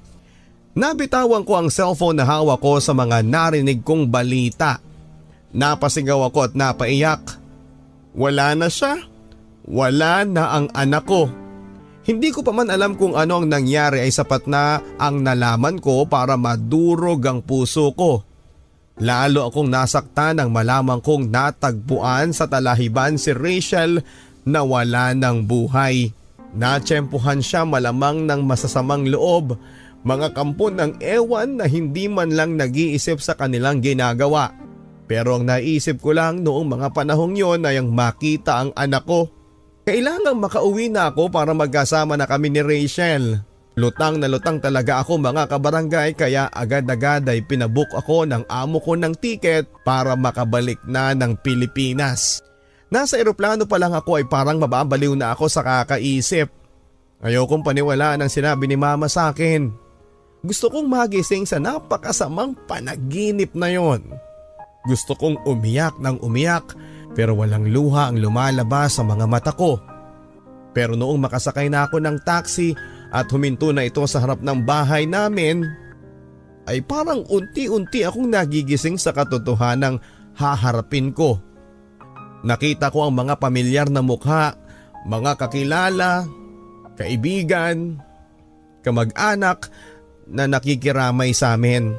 Nabitawan ko ang cellphone na hawak ko sa mga narinig kong balita. Napasigaw ako at napaiyak. Wala na siya. Wala na ang anak ko. Hindi ko pa man alam kung ano ang nangyari ay sapat na ang nalaman ko para madurog ang puso ko. Lalo akong nasaktan nang malaman kong natagpuan sa talahiban si Rachel na wala ng buhay. Natsempuhan siya malamang ng masasamang loob, mga kampon ng ewan na hindi man lang nag-iisip sa kanilang ginagawa. Pero ang naisip ko lang noong mga panahong yon ay ang makita ang anak ko. Kailangang makauwi na ako para magkasama na kami ni Rachel. Lutang na lutang talaga ako mga kabarangay kaya agad-agad ay pinabook ako ng amo ko ng ticket para makabalik na ng Pilipinas. Nasa eroplano pa lang ako ay parang mababaliw na ako sa kakaisip. Ayokong paniwalaan ang sinabi ni mama sa akin. Gusto kong magising sa napakasamang panaginip na yon. Gusto kong umiyak ng umiyak pero walang luha ang lumalabas sa mga mata ko. Pero noong makasakay na ako ng taxi at huminto na ito sa harap ng bahay namin, ay parang unti-unti akong nagigising sa katotohanang haharapin ko. Nakita ko ang mga pamilyar na mukha, mga kakilala, kaibigan, kamag-anak na nakikiramay sa amin.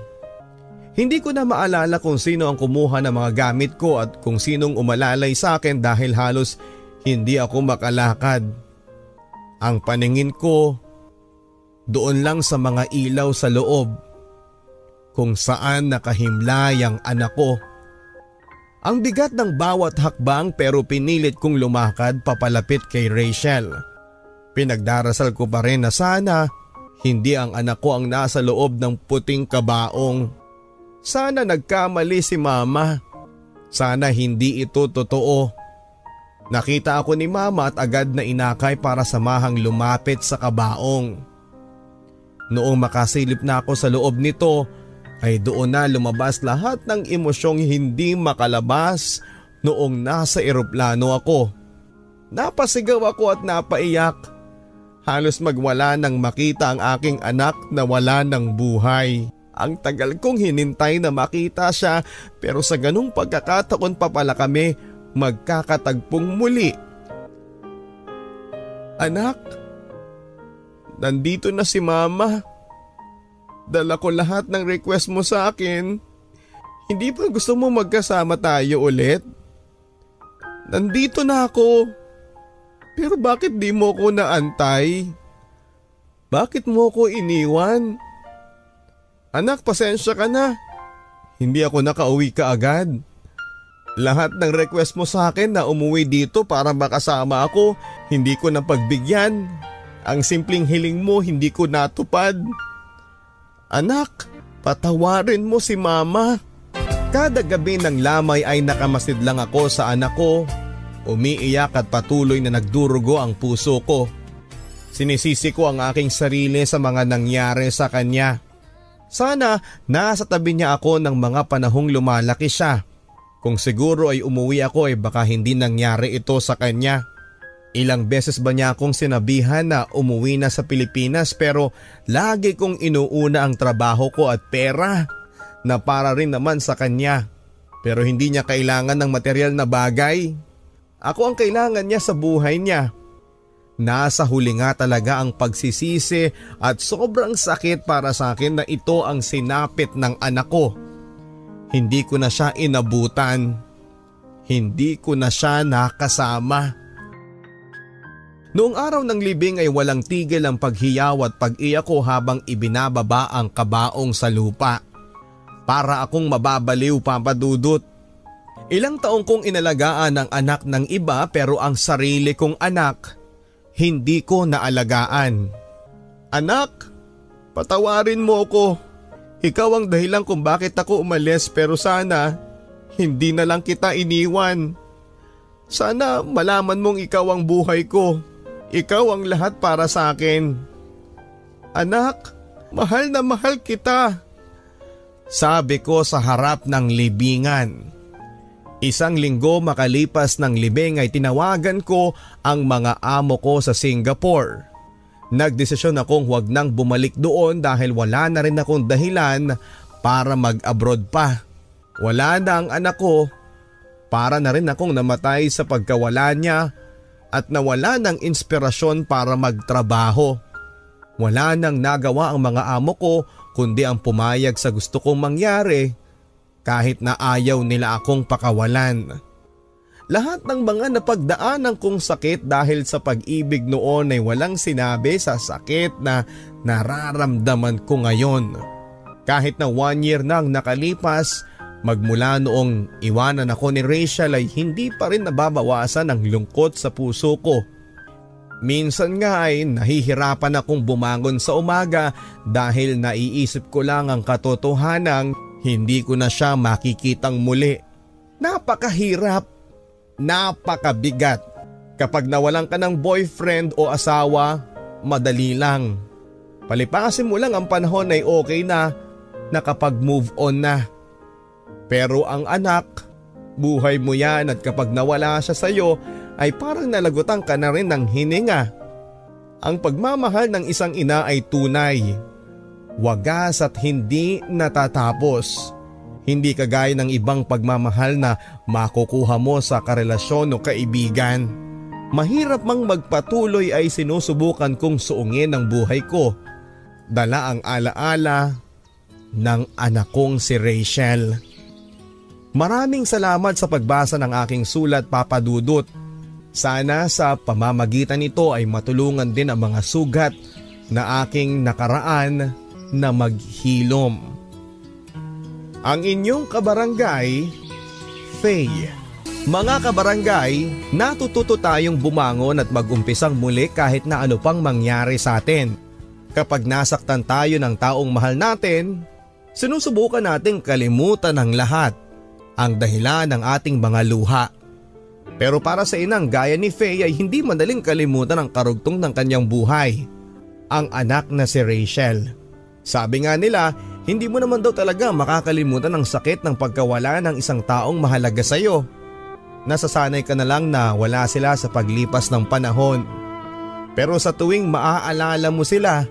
Hindi ko na maalala kung sino ang kumuha ng mga gamit ko at kung sinong umalalay sa akin dahil halos hindi ako makalakad. Ang paningin ko doon lang sa mga ilaw sa loob kung saan nakahimlay ang anak ko. Ang bigat ng bawat hakbang pero pinilit kong lumakad papalapit kay Rachel. Pinagdarasal ko pa rin na sana hindi ang anak ko ang nasa loob ng puting kabaong. Sana nagkamali si mama. Sana hindi ito totoo. Nakita ako ni mama at agad na inakay para samahang lumapit sa kabaong. Noong makasilip na ako sa loob nito ay doon na lumabas lahat ng emosyong hindi makalabas noong nasa eroplano ako. Napasigaw ako at napaiyak. Halos magwala nang makita ang aking anak na wala ng buhay. Ang tagal kong hinintay na makita siya pero sa ganung pagkakataon pa pala kami magkakatagpong muli. Anak, nandito na si mama. Dala ko lahat ng request mo sa akin. Hindi pa gusto mo magkasama tayo ulit? Nandito na ako. Pero bakit di mo ko naantay? Bakit mo ko iniwan? Anak, pasensya ka na. Hindi ako nakauwi ka agad. Lahat ng request mo sa akin na umuwi dito para makasama ako, hindi ko napagbigyan. Ang simpleng hiling mo hindi ko natupad. Anak, patawarin mo si mama. Kada gabi ng lamay ay nakamasid lang ako sa anak ko. Umiiyak at patuloy na nagdurugo ang puso ko. Sinisisi ko ang aking sarili sa mga nangyari sa kanya. Sana nasa tabi niya ako ng mga panahong lumalaki siya. Kung siguro ay umuwi ako ay baka hindi nangyari ito sa kanya. Ilang beses ba niya akong sinabihan na umuwi na sa Pilipinas pero lagi kong inuuna ang trabaho ko at pera na para rin naman sa kanya. Pero hindi niya kailangan ng material na bagay. Ako ang kailangan niya sa buhay niya. Nasa huli nga talaga ang pagsisisi at sobrang sakit para sa akin na ito ang sinapit ng anak ko. Hindi ko na siya inabutan. Hindi ko na siya nakasama. Noong araw ng libing ay walang tigil ang paghiyaw at pag-iyak ko habang ibinababa ang kabaong sa lupa. Para akong mababaliw papadudot. Ilang taong kong inalagaan ang anak ng iba pero ang sarili kong anak hindi ko naalagaan. Anak, patawarin mo ko. Ikaw ang dahilan kung bakit ako umalis pero sana hindi na lang kita iniwan. Sana malaman mong ikaw ang buhay ko. Ikaw ang lahat para sa akin. Anak, mahal na mahal kita. Sabi ko sa harap ng libingan. Isang linggo makalipas ng libing ay tinawagan ko ang mga amo ko sa Singapore. Nagdesisyon akong huwag nang bumalik doon dahil wala na rin akong dahilan para mag-abroad pa. Wala na ang anak ko, para na rin akong namatay sa pagkawala niya at nawala ng inspirasyon para magtrabaho. Wala nang nagawa ang mga amo ko kundi ang pumayag sa gusto kong mangyari kahit na ayaw nila akong pakawalan. Lahat ng mga napagdaanan kong sakit dahil sa pag-ibig noon ay walang sinabi sa sakit na nararamdaman ko ngayon. Kahit na one year nang nakalipas Magmula noong iwanan ako ni Rachel ay hindi pa rin nababawasan ang lungkot sa puso ko. Minsan nga ay nahihirapan akong bumangon sa umaga dahil naiisip ko lang ang katotohanang hindi ko na siya makikitang muli. Napakahirap, napakabigat. Kapag nawalan ka ng boyfriend o asawa, madali lang. Palipasin mo lang ang panahon ay okay na nakapag-move on na. Pero ang anak, buhay mo yan at kapag nawala siya sa iyo ay parang nalagutan ka na rin ng hininga. Ang pagmamahal ng isang ina ay tunay. Wagas at hindi natatapos. Hindi kagaya ng ibang pagmamahal na makukuha mo sa karelasyon o kaibigan. Mahirap mang magpatuloy ay sinusubukan kong suungin ang buhay ko. Dala ang alaala ng anak kong si Rachel. Maraming salamat sa pagbasa ng aking sulat papadudot. Sana sa pamamagitan nito ay matulungan din ang mga sugat na aking nakaraan na maghilom. Ang inyong kabarangay, Faye. Mga kabarangay, natututo tayong bumangon at magumpisang muli kahit na ano pang mangyari sa atin. Kapag nasaktan tayo ng taong mahal natin, sinusubukan nating kalimutan ang lahat ang dahilan ng ating mga luha. Pero para sa inang gaya ni Faye ay hindi madaling kalimutan ang karugtong ng kanyang buhay. Ang anak na si Rachel. Sabi nga nila, hindi mo naman daw talaga makakalimutan ang sakit ng pagkawala ng isang taong mahalaga sa iyo. Nasasanay ka na lang na wala sila sa paglipas ng panahon. Pero sa tuwing maaalala mo sila,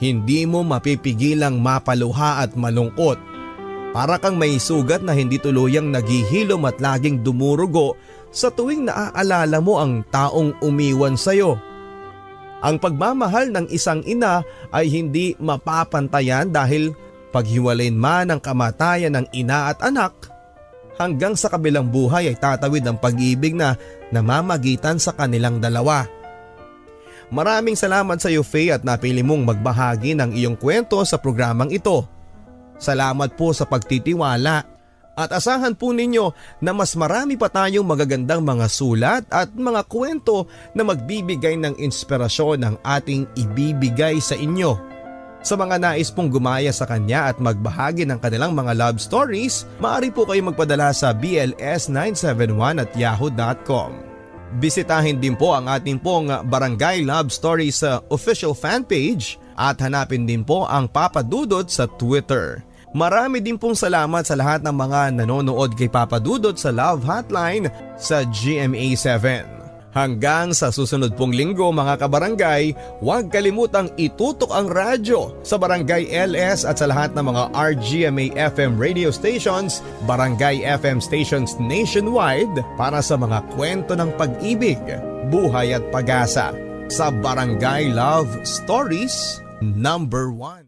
hindi mo mapipigilang mapaluha at malungkot para kang may sugat na hindi tuluyang naghihilom at laging dumurugo sa tuwing naaalala mo ang taong umiwan sa iyo. Ang pagmamahal ng isang ina ay hindi mapapantayan dahil paghiwalayin man ang kamatayan ng ina at anak, hanggang sa kabilang buhay ay tatawid ang pag-ibig na namamagitan sa kanilang dalawa. Maraming salamat sa iyo Faye at napili mong magbahagi ng iyong kwento sa programang ito. Salamat po sa pagtitiwala at asahan po ninyo na mas marami pa tayong magagandang mga sulat at mga kwento na magbibigay ng inspirasyon ng ating ibibigay sa inyo. Sa mga nais pong gumaya sa kanya at magbahagi ng kanilang mga love stories, maaari po kayo magpadala sa bls971 at yahoo.com. Bisitahin din po ang ating pong Barangay Love Stories official fan page at hanapin din po ang Papa Dudot sa Twitter. Marami din pong salamat sa lahat ng mga nanonood kay Papa Dudot sa Love Hotline sa GMA7. Hanggang sa susunod pong linggo mga kabarangay, huwag kalimutang itutok ang radyo sa Barangay LS at sa lahat ng mga RGMA FM radio stations, Barangay FM stations nationwide para sa mga kwento ng pag-ibig, buhay at pag-asa sa Barangay Love Stories number 1.